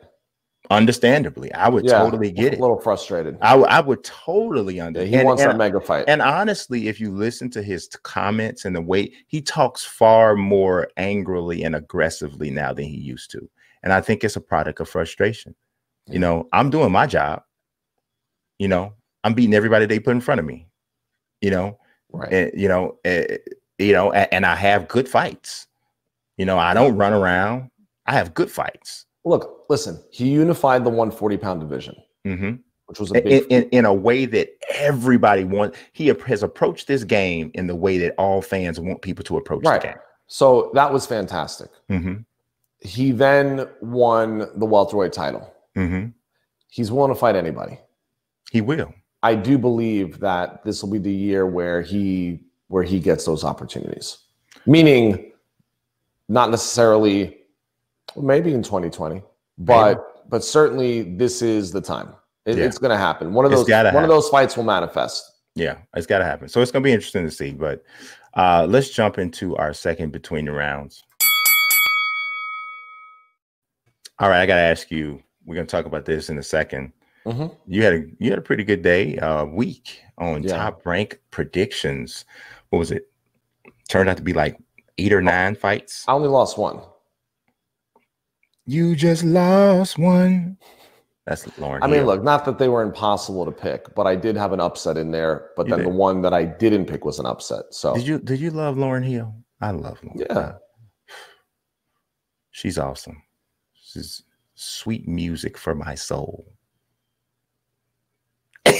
Understandably, I would yeah, totally get it. A little frustrated. I, I would totally understand. Yeah, he and, wants and, a mega fight. And honestly, if you listen to his comments and the way he talks far more angrily and aggressively now than he used to, and I think it's a product of frustration. Yeah. You know, I'm doing my job. You know, I'm beating everybody they put in front of me. You know, right and, you know uh, you know and, i have good fights you know i don't run around i have good fights look listen he unified the 140 pound division mm-hmm. which was a big in, in, in, a way that everybody wants he has approached this game in the way that all fans want people to approach right. the game so that was fantastic mm-hmm. he then won the welterweight title mm-hmm. he's willing to fight anybody he will I do believe that this will be the year where he where he gets those opportunities. Meaning, not necessarily, maybe in 2020, but maybe. but certainly this is the time. It, yeah. It's going to happen. One of those. One happen. of those fights will manifest. Yeah, it's got to happen. So it's going to be interesting to see. But uh, let's jump into our second between the rounds. All right, I got to ask you. We're going to talk about this in a 2nd mm-hmm. You had a you had a pretty good day, uh, week on yeah. top rank predictions. What was it? Turned out to be like eight or nine fights. I only lost one. You just lost one. That's Lauryn. I mean, look, not that they were impossible to pick, but I did have an upset in there. But you then did. the one that I didn't pick was an upset. So did you did you love Lauryn Hill? I love Lauryn. Yeah. She's awesome. She's sweet music for my soul.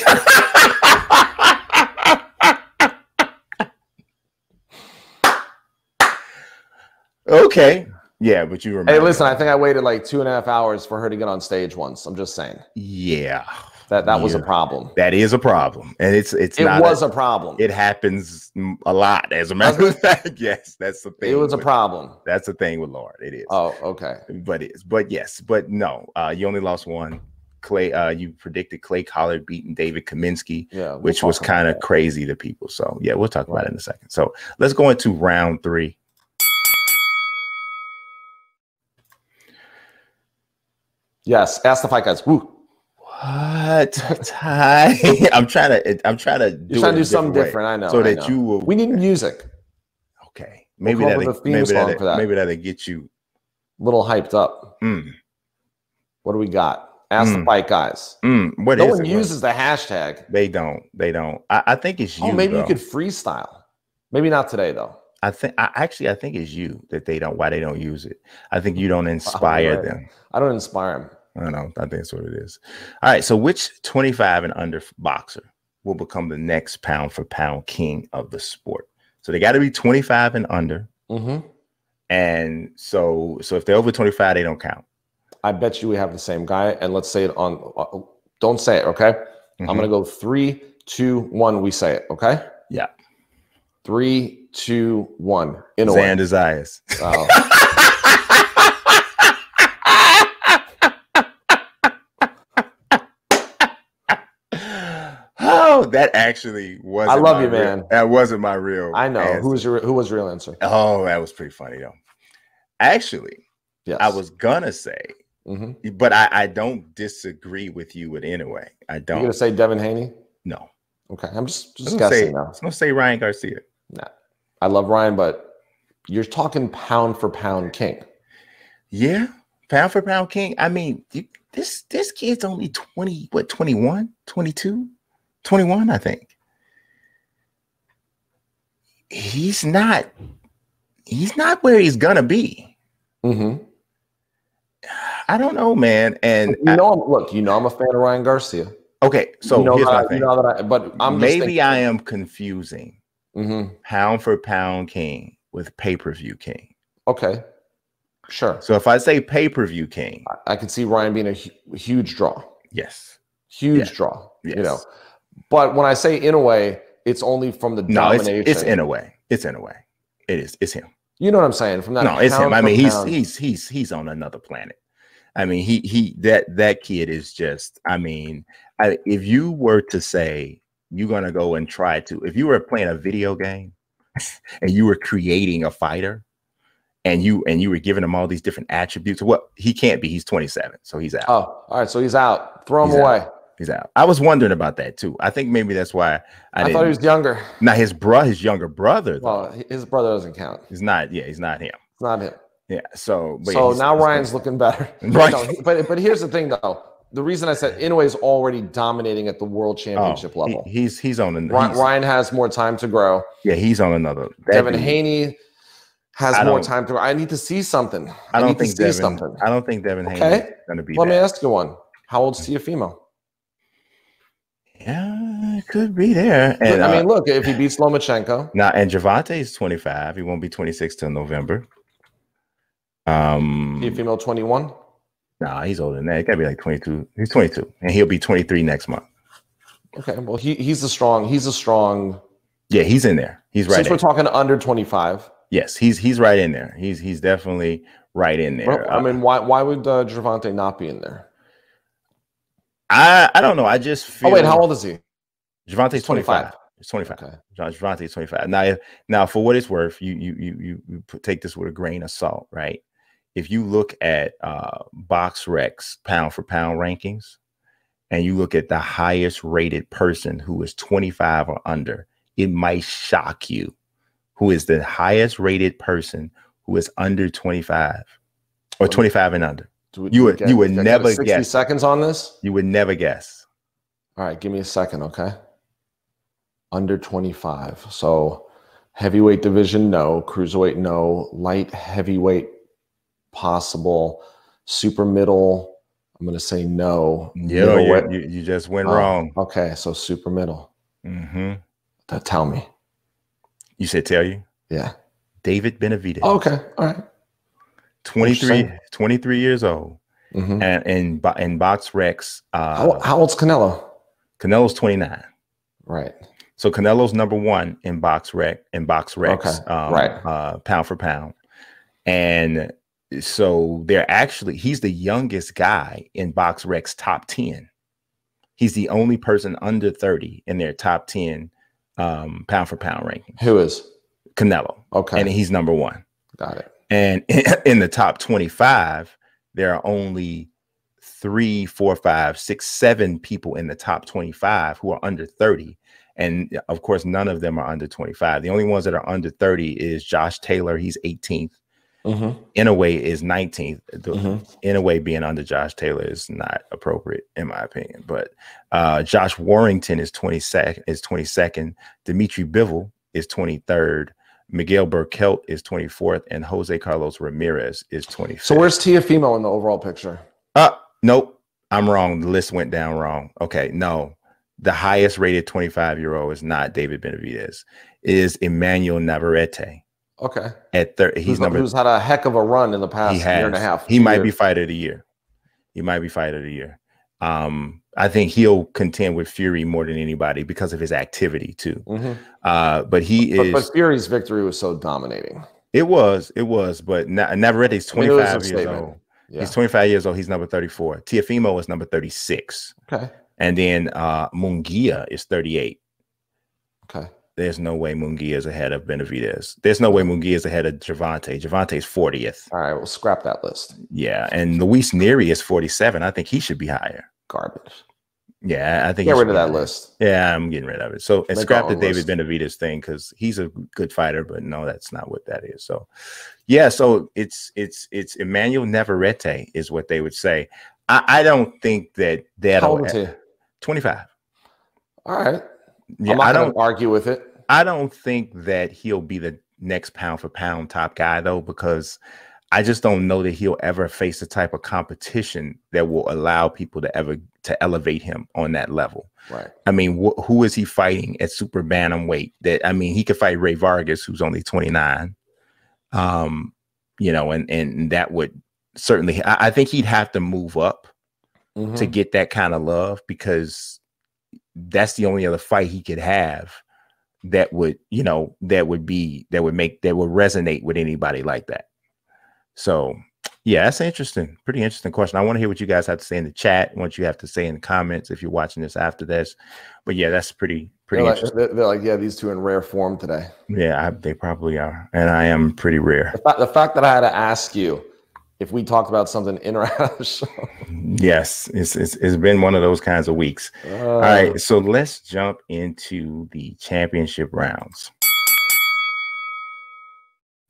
okay. Yeah, but you remember. Hey, listen, I think I waited like two and a half hours for her to get on stage once. I'm just saying. Yeah. That that yeah. was a problem. That is a problem. And it's it's it was a, a, problem. It happens a lot, as a matter of fact. yes, that's the thing. It was a problem. That's the thing with Lord. It is. Oh, okay. But it is. But yes, but no. Uh, you only lost one. Clay, uh, you predicted Clay Collard beating David Kaminsky, yeah, we'll which was kind of crazy to people. So yeah, we'll talk right. about it in a second. So let's go into round three. Yes, ask the fight guys. Woo. What? Ty? I'm trying to. I'm trying to. Do You're trying to do something different. I know. So I that know. you will. We need music. Okay, maybe we'll that maybe that, that maybe that'll get you a little hyped up. Mm. What do we got? Ask mm. the fight guys. Mm. What no one it? uses the hashtag. They don't. They don't. I, I think it's oh, you. Oh, maybe though. you could freestyle. Maybe not today though. I think I, actually I think it's you that they don't why they don't use it. I think you don't inspire right. them. I don't inspire them. I don't know. I think that's what it is. All right. So, which 25 and under boxer will become the next pound for pound king of the sport? So they got to be 25 and under. Mm-hmm. And so, so if they're over 25, they don't count. I bet you we have the same guy. And let's say it on. Uh, don't say it. Okay. Mm-hmm. I'm gonna go three, two, one. We say it. Okay. Yeah. Three, two, one. Inoue Xander Zayas. Oh. that actually was. I love you, man. That wasn't my real. I know answer. who was your who was real answer. Oh, that was pretty funny though. Actually, yes. I was gonna say, mm-hmm. but I, I don't disagree with you with anyway. I don't. You gonna say Devin Haney? No. Okay, I'm just just guessing say, now. I was gonna say Ryan Garcia. Nah, I love Ryan, but you're talking pound for pound king. Yeah, pound for pound king. I mean, you, this this kid's only 20, what, 21, 22? 21, I think. He's not he's not where he's gonna be. Mm-hmm. I don't know, man. And you know, I, look, you know, I'm a fan of Ryan Garcia. Okay, so you know here's my thing. You know that I, but I'm maybe I am confusing mm-hmm. pound for pound king with pay per view king. Okay, sure. So if I say pay per view king, I, I, can see Ryan being a hu- huge draw. Yes, huge yes. draw. Yes. You know, but when I say Inoue, it's only from the no, domination. It's, it's Inoue. It's Inoue. It is. It's him. You know what I'm saying? From that. No, it's him. I mean, he's he's he's he's on another planet. I mean, he he that that kid is just. I mean, I, if you were to say you're gonna go and try to, if you were playing a video game and you were creating a fighter, and you and you were giving him all these different attributes, what he can't be. He's 27, so he's out. Oh, all right. So he's out. Throw him he's away. Out. He's out. I was wondering about that too. I think maybe that's why I, I thought he was younger. Now his bro, his younger brother. Though, well, his brother doesn't count. He's not. Yeah, he's not him. It's not him. Yeah. So. so yeah, now Ryan's looking better. Right. No, but but here's the thing though. The reason I said Inoue is already dominating at the world championship oh, level. He, he's he's on. Ryan, Ryan has more time to grow. Yeah, he's on another. Devin Haney has more time to. I need to see something. I, I don't think Devin. Something. I don't think Devin okay. Haney is going to be. Let me ask you one. How old old's Teofimo? Yeah, it could be there. And I mean, uh, look, if he beats Lomachenko. Now, and Gervonta is 25. He won't be 26 till November. Um, female 21? Nah, he's older than that. It gotta be like 22. He's 22, and he'll be 23 next month. Okay, well, he he's a strong. He's a strong. Yeah, he's in there. He's right. Since we're talking under 25. Yes, he's he's right in there. He's he's definitely right in there. Well, I mean, why why would uh, Gervonta not be in there? I I don't know. I just feel. Oh wait, how old is he? Gervonta's 25. It's 25. Okay. Gervonta's 25. Now, now for what it's worth, you you you you take this with a grain of salt, right? If you look at uh BoxRec pound for pound rankings, and you look at the highest rated person who is 25 or under, it might shock you who is the highest rated person who is under 25 or 25 and under. you would you would never 60 guess. seconds on this? You would never guess. All right, give me a second, okay? Under 25. So heavyweight division, no. Cruiserweight, no. Light heavyweight, possible. Super middle, I'm going to say no. Yeah, you, you, you, just went oh, wrong. Okay, so super middle. Mm-hmm. tell me. You said tell you? Yeah. David Benavidez. Oh, okay. All right. 23, 23 years old. Mm-hmm. And in in BoxRec. Uh, how, how old's Canelo? Canelo's 29. Right. So Canelo's number one in BoxRec in BoxRec. Okay. Um, right. Uh, pound for pound. And so they're actually he's the youngest guy in box BoxRec's top 10. He's the only person under 30 in their top 10 um, pound for pound ranking. Who is? Canelo. Okay. And he's number one. Got it. And in, in the top 25, there are only three, four, five, six, seven people in the top 25 who are under 30. And of course, none of them are under 25. The only ones that are under 30 is Josh Taylor. He's 18th. Mm-hmm. way, is 19th. Mm-hmm. way, being under Josh Taylor is not appropriate in my opinion. But uh, Josh Warrington is 22nd. Is 22nd. Dmitry Bivol is 23rd. Miguel Berchelt is 24th, and Jose Carlos Ramirez is 25th. So where's Teofimo in the overall picture? Uh nope. I'm wrong. The list went down wrong. Okay, no. The highest rated 25 year old is not David Benavidez. It is Emmanuel Navarrete. Okay. At 30, he's who's, number who's had a heck of a run in the past year and a half. He might years. be fighter of the year. He might be fighter of the year. Um, I think he'll contend with Fury more than anybody because of his activity too. Mm-hmm. Uh, but he but, is. But Fury's victory was so dominating. It was, it was, but Navarrete's 25 I mean, years old. Yeah. He's 25 years old. He's number 34. Teofimo is number 36. Okay. And then uh Munguia is 38. Okay there's no way Munguia is ahead of Benavidez. There's no way Munguia is ahead of Gervonta. Gervonta's 40th. All right, we'll scrap that list. Yeah, and Luis Nery is 47. I think he should be higher. Garbage. Yeah, I think get rid of that higher. list. Yeah, I'm getting rid of it. So and scrap the David Benavidez thing because he's a good fighter, but no, that's not what that is. So yeah, so it's it's it's Emmanuel Navarrete is what they would say. I, I don't think that that'll 25. All right. Yeah, i don't argue with it. I don't think that he'll be the next pound for pound top guy though, because I just don't know that he'll ever face the type of competition that will allow people to ever to elevate him on that level. Right. I mean, wh- who is he fighting at super bantamweight? That I mean, he could fight Rey Vargas, who's only twenty nine. Um, you know, and and that would certainly. I, I think he'd have to move up mm-hmm. to get that kind of love because that's the only other fight he could have that would you know that would be that would make that would resonate with anybody like that. So yeah that's interesting pretty interesting question. I want to hear what you guys have to say in the chat what you have to say in the comments if you're watching this after this. But yeah that's pretty pretty they're interesting. like, they're like yeah these two in rare form today. Yeah I, they probably are and i am pretty rare. The fact, the fact that i had to ask you if we talked about something in or out of the show. Yes, it's, it's, it's been one of those kinds of weeks. Uh, All right, so let's jump into the championship rounds.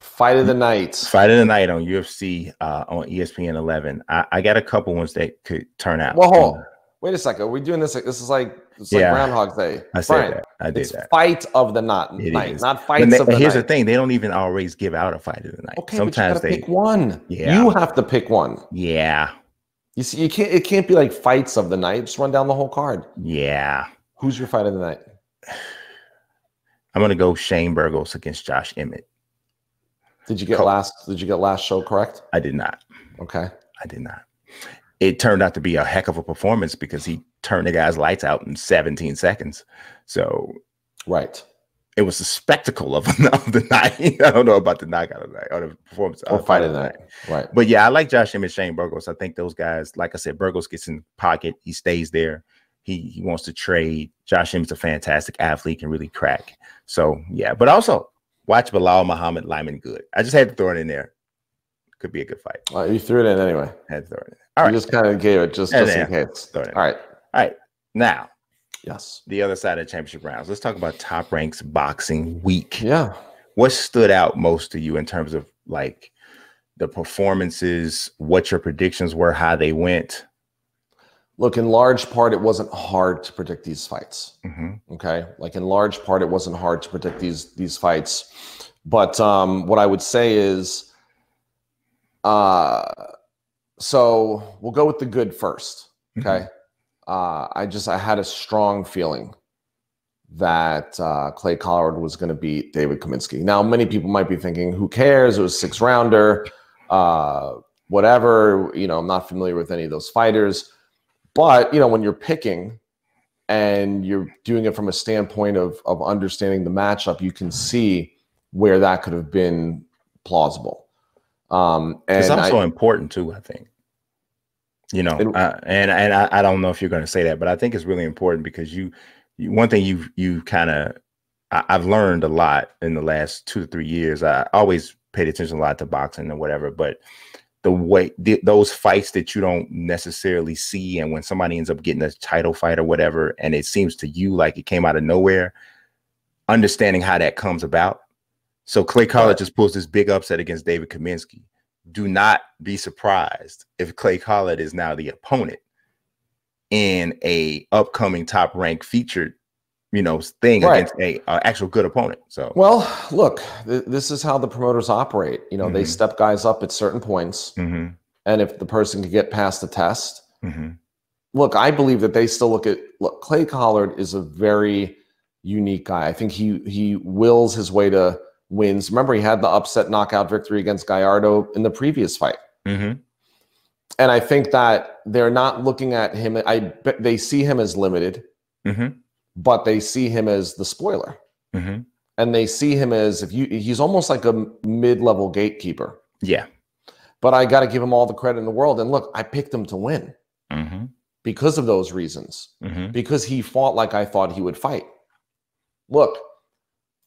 Fight of the night. Fight of the night on UFC uh, on ESPN 11. I, I, got a couple ones that could turn out. Whoa, wait a second. Are we doing this? This is like it's yeah, like Groundhog Day. I said Brian, that. I did it's that. Fight of the night, night not fights they, of the night. Here's night. the thing: they don't even always give out a fight of the night. Okay, sometimes they pick one. Yeah, you have to pick one. Yeah. You see, you can't. It can't be like fights of the night. Just run down the whole card. Yeah. Who's your fight of the night? I'm gonna go Shane Burgos against Josh Emmett. Did you get last? Did you get last show correct? I did not. Okay. I did not. It turned out to be a heck of a performance because he turn the guy's lights out in 17 seconds. So, right. it was the spectacle of, of the night. I don't know about the knockout of the night or the performance or uh, fight of the night. Right. But yeah, I like Josh Emmett, Shane Burgos. I think those guys, like I said, Burgos gets in pocket, he stays there. He he wants to trade. Josh Emmett's a fantastic athlete, can really crack. So yeah, but also watch Belal Muhammad Lyman Good. I just had to throw it in there. Could be a good fight. Well, you threw it in anyway. Had to throw it in. All right. You just kind of gave it just, just in case. All right. All right. Now, yes. The other side of the championship rounds. Let's talk about top ranks boxing week. Yeah. What stood out most to you in terms of like the performances, what your predictions were, how they went? Look, in large part, it wasn't hard to predict these fights. Mm-hmm. Okay, like in large part, it wasn't hard to predict these these fights. But um, what I would say is, uh, so we'll go with the good first. Okay, mm-hmm. Uh, I just I had a strong feeling that uh, Clay Collard was going to beat David Kaminsky. Now, many people might be thinking, "Who cares? It was six rounder, uh, whatever." You know, I'm not familiar with any of those fighters. But you know, when you're picking and you're doing it from a standpoint of of understanding the matchup, you can see where that could have been plausible. Um, and it's also I, important too. I think. You know, uh, and and I, I don't know if you're going to say that, but I think it's really important because you, you one thing you you kind of I've learned a lot in the last two to three years. I always paid attention a lot to boxing and whatever, but the way the, those fights that you don't necessarily see and when somebody ends up getting a title fight or whatever and it seems to you like it came out of nowhere understanding how that comes about. So clay collard just pulls this big upset against david kaminsky do not be surprised if clay collard is now the opponent in a upcoming top rank featured you know thing right. against a uh, actual good opponent. So well, look, th- this is how the promoters operate. You know, mm-hmm. they step guys up at certain points, mm-hmm. and if the person can get past the test, mm-hmm. look, I believe that they still look at look. Clay Collard is a very unique guy. I think he he wills his way to wins. Remember, he had the upset knockout victory against Gallardo in the previous fight. Mm-hmm. And I think that they're not looking at him. I they see him as limited. Mm-hmm but they see him as the spoiler. Mm-hmm. And they see him as if you he's almost like a mid-level gatekeeper. Yeah. But I got to give him all the credit in the world. And look, I picked him to win mm-hmm. because of those reasons. Mm-hmm. Because he fought like I thought he would fight. Look,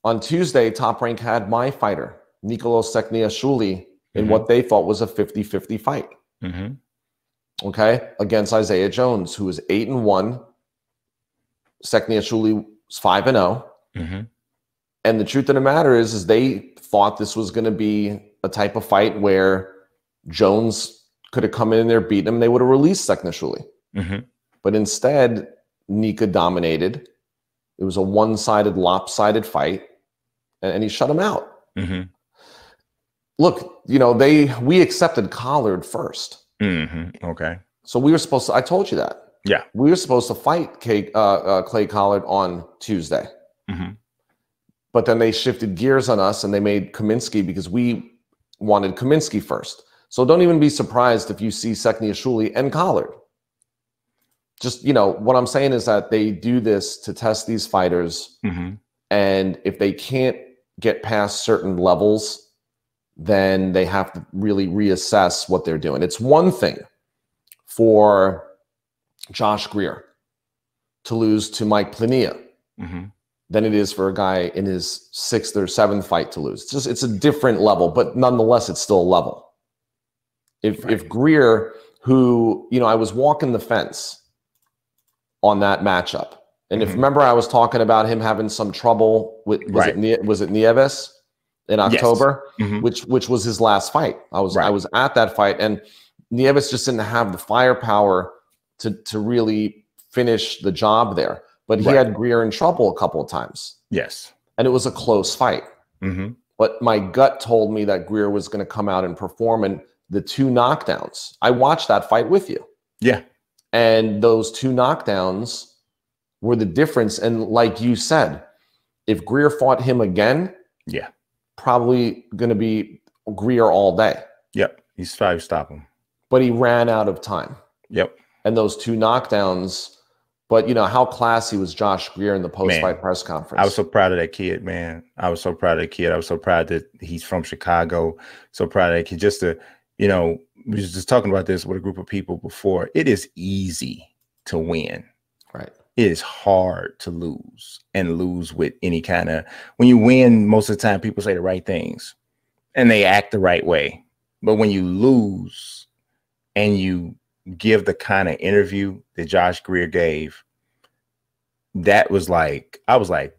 on Tuesday, Top Rank had my fighter, Nicolo Sekniashuli, in mm-hmm. what they thought was a 50-50 fight. Mm-hmm. Okay, against Isaiah Jones, who was eight and one Sekniashuli was 5 and 0. Mm-hmm. And the truth of the matter is, is they thought this was going to be a type of fight where Jones could have come in there, beaten him, they would have released Sekniashuli. Mm-hmm. But instead, Nika dominated. It was a one sided, lopsided fight, and, and, he shut him out. Mm-hmm. Look, you know, they we accepted Collard 1st mm-hmm. Okay. So we were supposed to, I told you that. Yeah, we were supposed to fight Kay, uh, uh, Clay Collard on Tuesday, mm-hmm. but then they shifted gears on us and they made Kaminsky because we wanted Kaminsky first. So don't even be surprised if you see Sekniashuli and Collard. Just you know what I'm saying is that they do this to test these fighters, mm-hmm. and if they can't get past certain levels, then they have to really reassess what they're doing. It's one thing for Josh Greer to lose to Mike Plania mm-hmm. than it is for a guy in his sixth or seventh fight to lose. It's just it's a different level, but nonetheless, it's still a level. If right. if Greer, who you know, I was walking the fence on that matchup, and mm-hmm. if remember, I was talking about him having some trouble with was right. it was it Nieves in October, yes. mm-hmm. which which was his last fight. I was right. I was at that fight, and Nieves just didn't have the firepower to to really finish the job there. But he right. had Greer in trouble a couple of times. Yes, and it was a close fight. Mm-hmm. But my gut told me that Greer was going to come out and perform. And the two knockdowns, I watched that fight with you. Yeah, and those two knockdowns were the difference. And like you said, if Greer fought him again, yeah, probably going to be Greer all day. Yep, he's five stop him. But he ran out of time. Yep and those two knockdowns But you know how classy was Josh Greer in the post-fight press conference. I was so proud of that kid, man. I was so proud of the kid. I was so proud that he's from Chicago. So proud of that kid. Just to, you know, we was just talking about this with a group of people before. It is easy to win. Right. It is hard to lose and lose with any kind of when you win, most of the time people say the right things and they act the right way. But when you lose and you give the kind of interview that Josh Greer gave, that was like, I was like,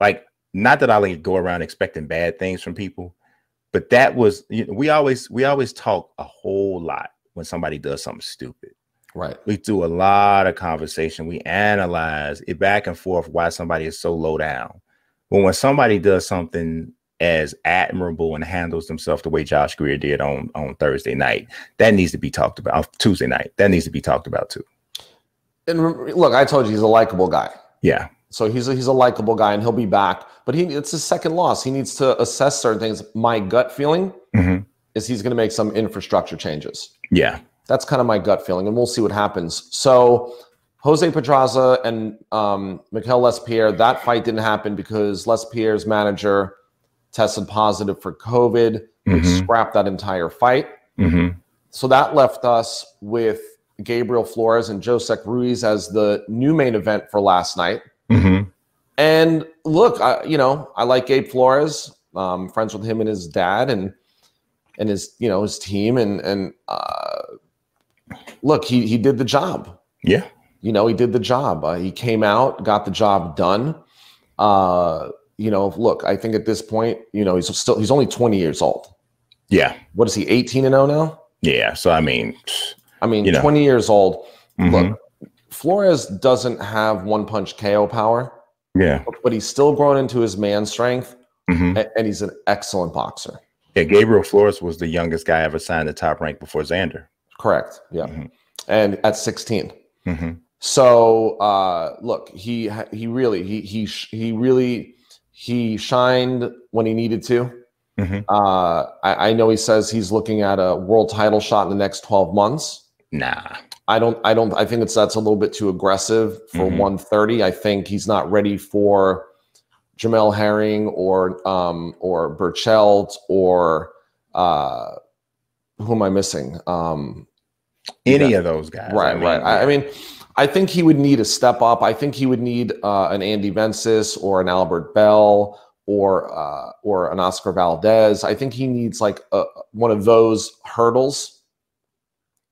like, not that I like go around expecting bad things from people, but that was, you know, we always, we always talk a whole lot when somebody does something stupid. Right. We do a lot of conversation. We analyze it back and forth why somebody is so low down. But when somebody does something as admirable and handles himself the way Josh Greer did on on Thursday night. That needs to be talked about. Tuesday night. That needs to be talked about too. And look, I told you he's a likable guy. Yeah. So he's a, he's a likable guy, and he'll be back. But he it's his second loss. He needs to assess certain things. My gut feeling mm-hmm. is he's going to make some infrastructure changes. Yeah. That's kind of my gut feeling, and we'll see what happens. So Jose Pedraza and um, Mikkel LesPierre, that fight didn't happen because LesPierre's manager tested positive for COVID, mm-hmm. scrapped that entire fight. Mm-hmm. So that left us with Gabriel Flores and Josec Ruiz as the new main event for last night. Mm-hmm. And look, I, you know, I like Gabe Flores. Um, friends with him and his dad and and his you know his team and and uh, look, he he did the job. Yeah, you know, he did the job. Uh, he came out, got the job done. Uh, you know, look, I think at this point, you know, he's still he's only 20 years old. Yeah. What is he, 18 and 0 now? Yeah. So I mean, I mean, you know. 20 years old. Mm-hmm. Look, Flores doesn't have one punch KO power. Yeah. But he's still grown into his man strength. Mm-hmm. And he's an excellent boxer. Yeah, Gabriel Flores was the youngest guy ever signed the top rank before Xander. Correct. Yeah. Mm-hmm. And at 16. Mm-hmm. So uh, look, he he really he he he really he shined when he needed to. Mm-hmm. Uh, I, I, know he says he's looking at a world title shot in the next 12 months. Nah. I don't I don't I think it's that's a little bit too aggressive for mm-hmm. 130. I think he's not ready for Jamel Herring or um or Berchelt or uh who am I missing? Um any of those guys. Right, I mean, right. I, I mean I think he would need a step up. I think he would need uh, an Andy Vences or an Albert Bell or uh, or an Oscar Valdez. I think he needs like a, one of those hurdles.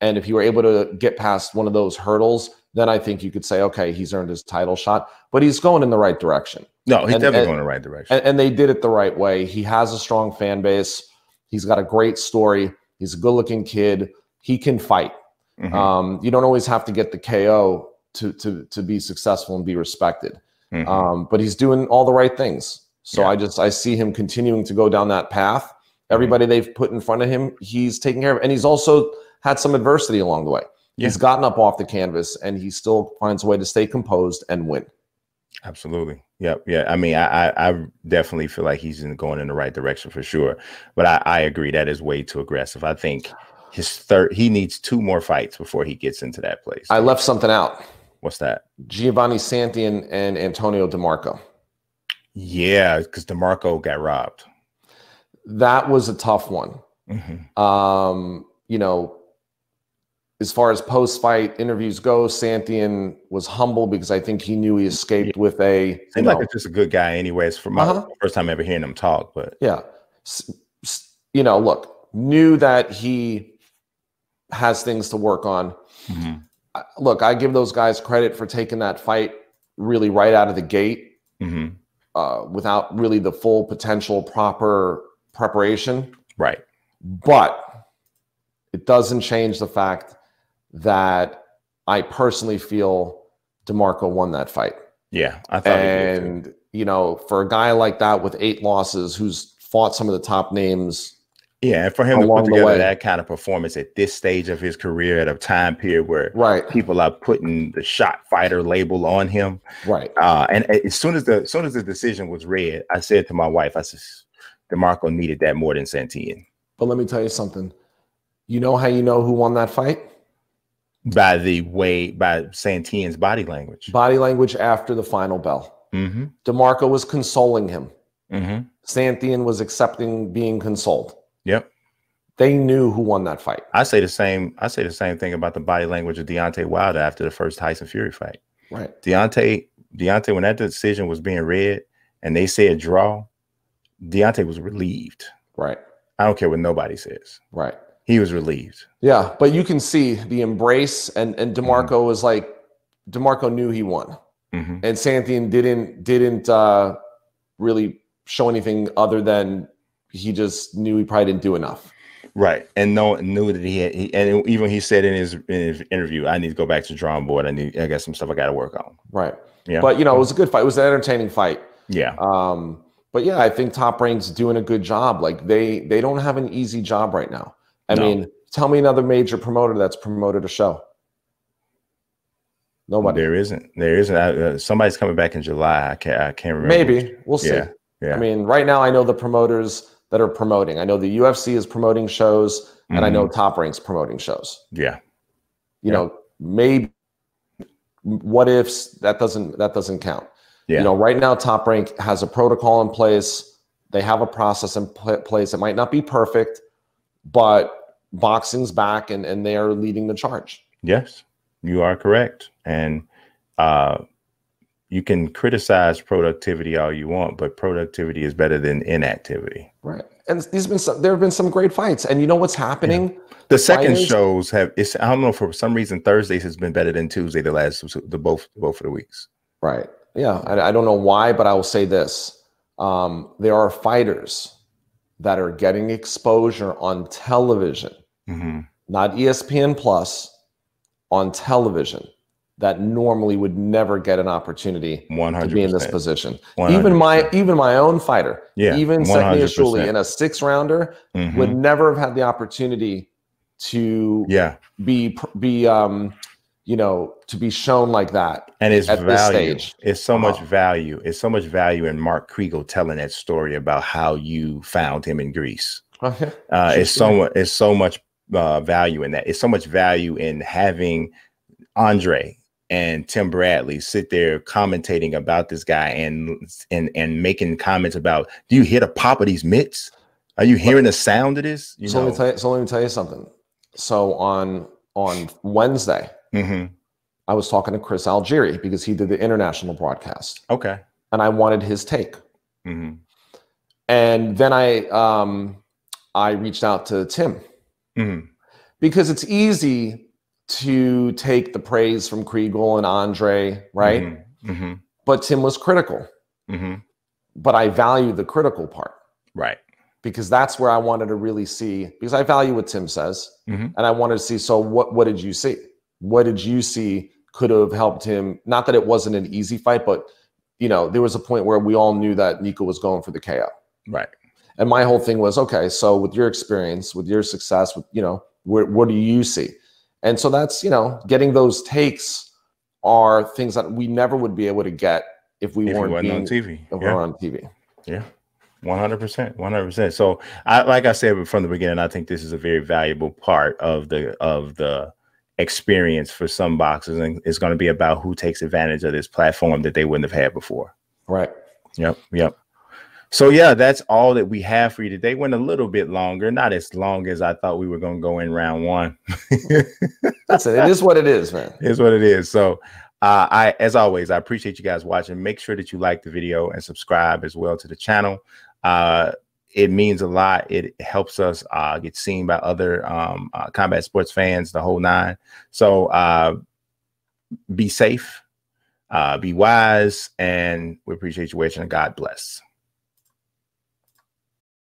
And if you were able to get past one of those hurdles, then I think you could say, okay, he's earned his title shot. But he's going in the right direction. No, he's and, definitely and, going in the right direction. And, and they did it the right way. He has a strong fan base. He's got a great story. He's a good-looking kid. He can fight. Mm-hmm. Um, you don't always have to get the KO to to to be successful and be respected. Mm-hmm. Um, but he's doing all the right things. So yeah. I just I see him continuing to go down that path. Mm-hmm. Everybody they've put in front of him, he's taking care of, and he's also had some adversity along the way. Yeah. He's gotten up off the canvas, and he still finds a way to stay composed and win. Absolutely. Yep. Yeah. I mean, I, I definitely feel like he's going in the right direction for sure. But I, I agree that is way too aggressive. I think his third he needs two more fights before he gets into that place. I left something out. What's that? Giovanni Santillan, and Antonio DeMarco. Yeah, because DeMarco got robbed. That was a tough one. Mm-hmm. Um, you know, as far as post-fight interviews go, Santillan was humble because I think he knew he escaped yeah. with a. Seems like it's just a good guy, anyways. For my uh-huh. first time ever hearing him talk, but yeah, you know, look, knew that he has things to work on. Mm-hmm. Look, I give those guys credit for taking that fight really right out of the gate mm-hmm. uh, without really the full potential proper preparation. Right. But it doesn't change the fact that I personally feel DeMarco won that fight. Yeah, I thought. And you know, for a guy like that with eight losses, who's fought some of the top names yeah, and for him to put together that kind of performance at this stage of his career, at a time period where right. people are putting the shot fighter label on him, right? Uh, and as soon as the as soon as the decision was read, I said to my wife, "I said, Demarco needed that more than Santillan." But let me tell you something. You know how you know who won that fight? By the way, by Santillan's body language. Body language after the final bell. Mm-hmm. DeMarco was consoling him. Mm-hmm. Santillan was accepting being consoled. Yep. They knew who won that fight. I say the same. I say the same thing about the body language of Deontay Wilder after the first Tyson Fury fight. Right. Deontay, Deontay, when that decision was being read and they said draw, Deontay was relieved. Right. I don't care what nobody says. Right. He was relieved. Yeah, but you can see the embrace, and and Demarco mm-hmm. was like, Demarco knew he won, mm-hmm. and Santillan didn't didn't uh, really show anything other than he just knew he probably didn't do enough. Right, and no knew that he had, he, and even he said in his in his interview, "I need to go back to the drawing board. I need, I got some stuff I got to work on." Right. Yeah. But you know, it was a good fight. It was an entertaining fight. Yeah. Um. But yeah, I think Top Rank's doing a good job. Like they they don't have an easy job right now. I no. mean, tell me another major promoter that's promoted a show. Nobody. There isn't. There isn't. Uh, somebody's coming back in July. I can't. I can't remember. Maybe we'll see. Yeah. yeah. I mean, right now I know the promoters that are promoting. I know the UFC is promoting shows, mm-hmm. and I know mm-hmm. Top Rank's promoting shows. Yeah. You yeah. know, maybe what ifs that doesn't that doesn't count. Yeah. You know, right now Top Rank has a protocol in place. They have a process in pl- place. It might not be perfect, but boxing's back and, and they are leading the charge. Yes, you are correct. And uh, you can criticize productivity all you want, but productivity is better than inactivity. Right. And these been some, there have been some great fights. And you know what's happening? Yeah. The second shows have it's I don't know for some reason Thursdays has been better than Tuesday the last the both both of the weeks. Right. Yeah. I, I don't know why, but I will say this. Um, there are fighters that are getting exposure on television, mm-hmm. not ESPN Plus, on television that normally would never get an opportunity 100%. to be in this position. 100%. Even my even my own fighter, yeah, even Sekniashuli in a six rounder mm-hmm. would never have had the opportunity to yeah be be um you know to be shown like that and it's at value it's so much value it's so much value in mark kriegel telling that story about how you found him in greece okay. uh, it's so much it's so much uh, value in that it's so much value in having andre and Tim Bradley sit there commentating about this guy and and and making comments about do you hear the pop of these mitts? Are you hearing the sound of this? You so, let me tell you, so let me tell you something. So on on Wednesday, mm-hmm. I was talking to Chris Algieri because he did the international broadcast. Okay. And I wanted his take. Mm-hmm. And then I um I reached out to Tim mm-hmm. because it's easy to take the praise from Kriegel and Andre, right? Mm-hmm. Mm-hmm. But Tim was critical. Mm-hmm. But I value the critical part. Right. Because that's where I wanted to really see, because I value what Tim says. Mm-hmm. And I wanted to see, so what, what did you see? What did you see could have helped him? Not that it wasn't an easy fight, but you know, there was a point where we all knew that Nico was going for the KO. Right. And my whole thing was, okay, so with your experience, with your success, with you know, what, what do you see? And so that's, you know, getting those takes are things that we never would be able to get if we if weren't being, on TV. If yeah. we were on TV. Yeah. 100% 100% so i like i said from the beginning i think this is a very valuable part of the of the experience for some boxers and it's going to be about who takes advantage of this platform that they wouldn't have had before right yep yep so yeah, that's all that we have for you today. Went a little bit longer, not as long as I thought we were going to go in round one. that's it. It is what it is, man. It's what it is. So uh, I, as always, I appreciate you guys watching. Make sure that you like the video and subscribe as well to the channel. Uh, it means a lot. It helps us uh, get seen by other um, uh, combat sports fans, the whole nine. So uh, be safe, uh, be wise, and we appreciate you watching. God bless.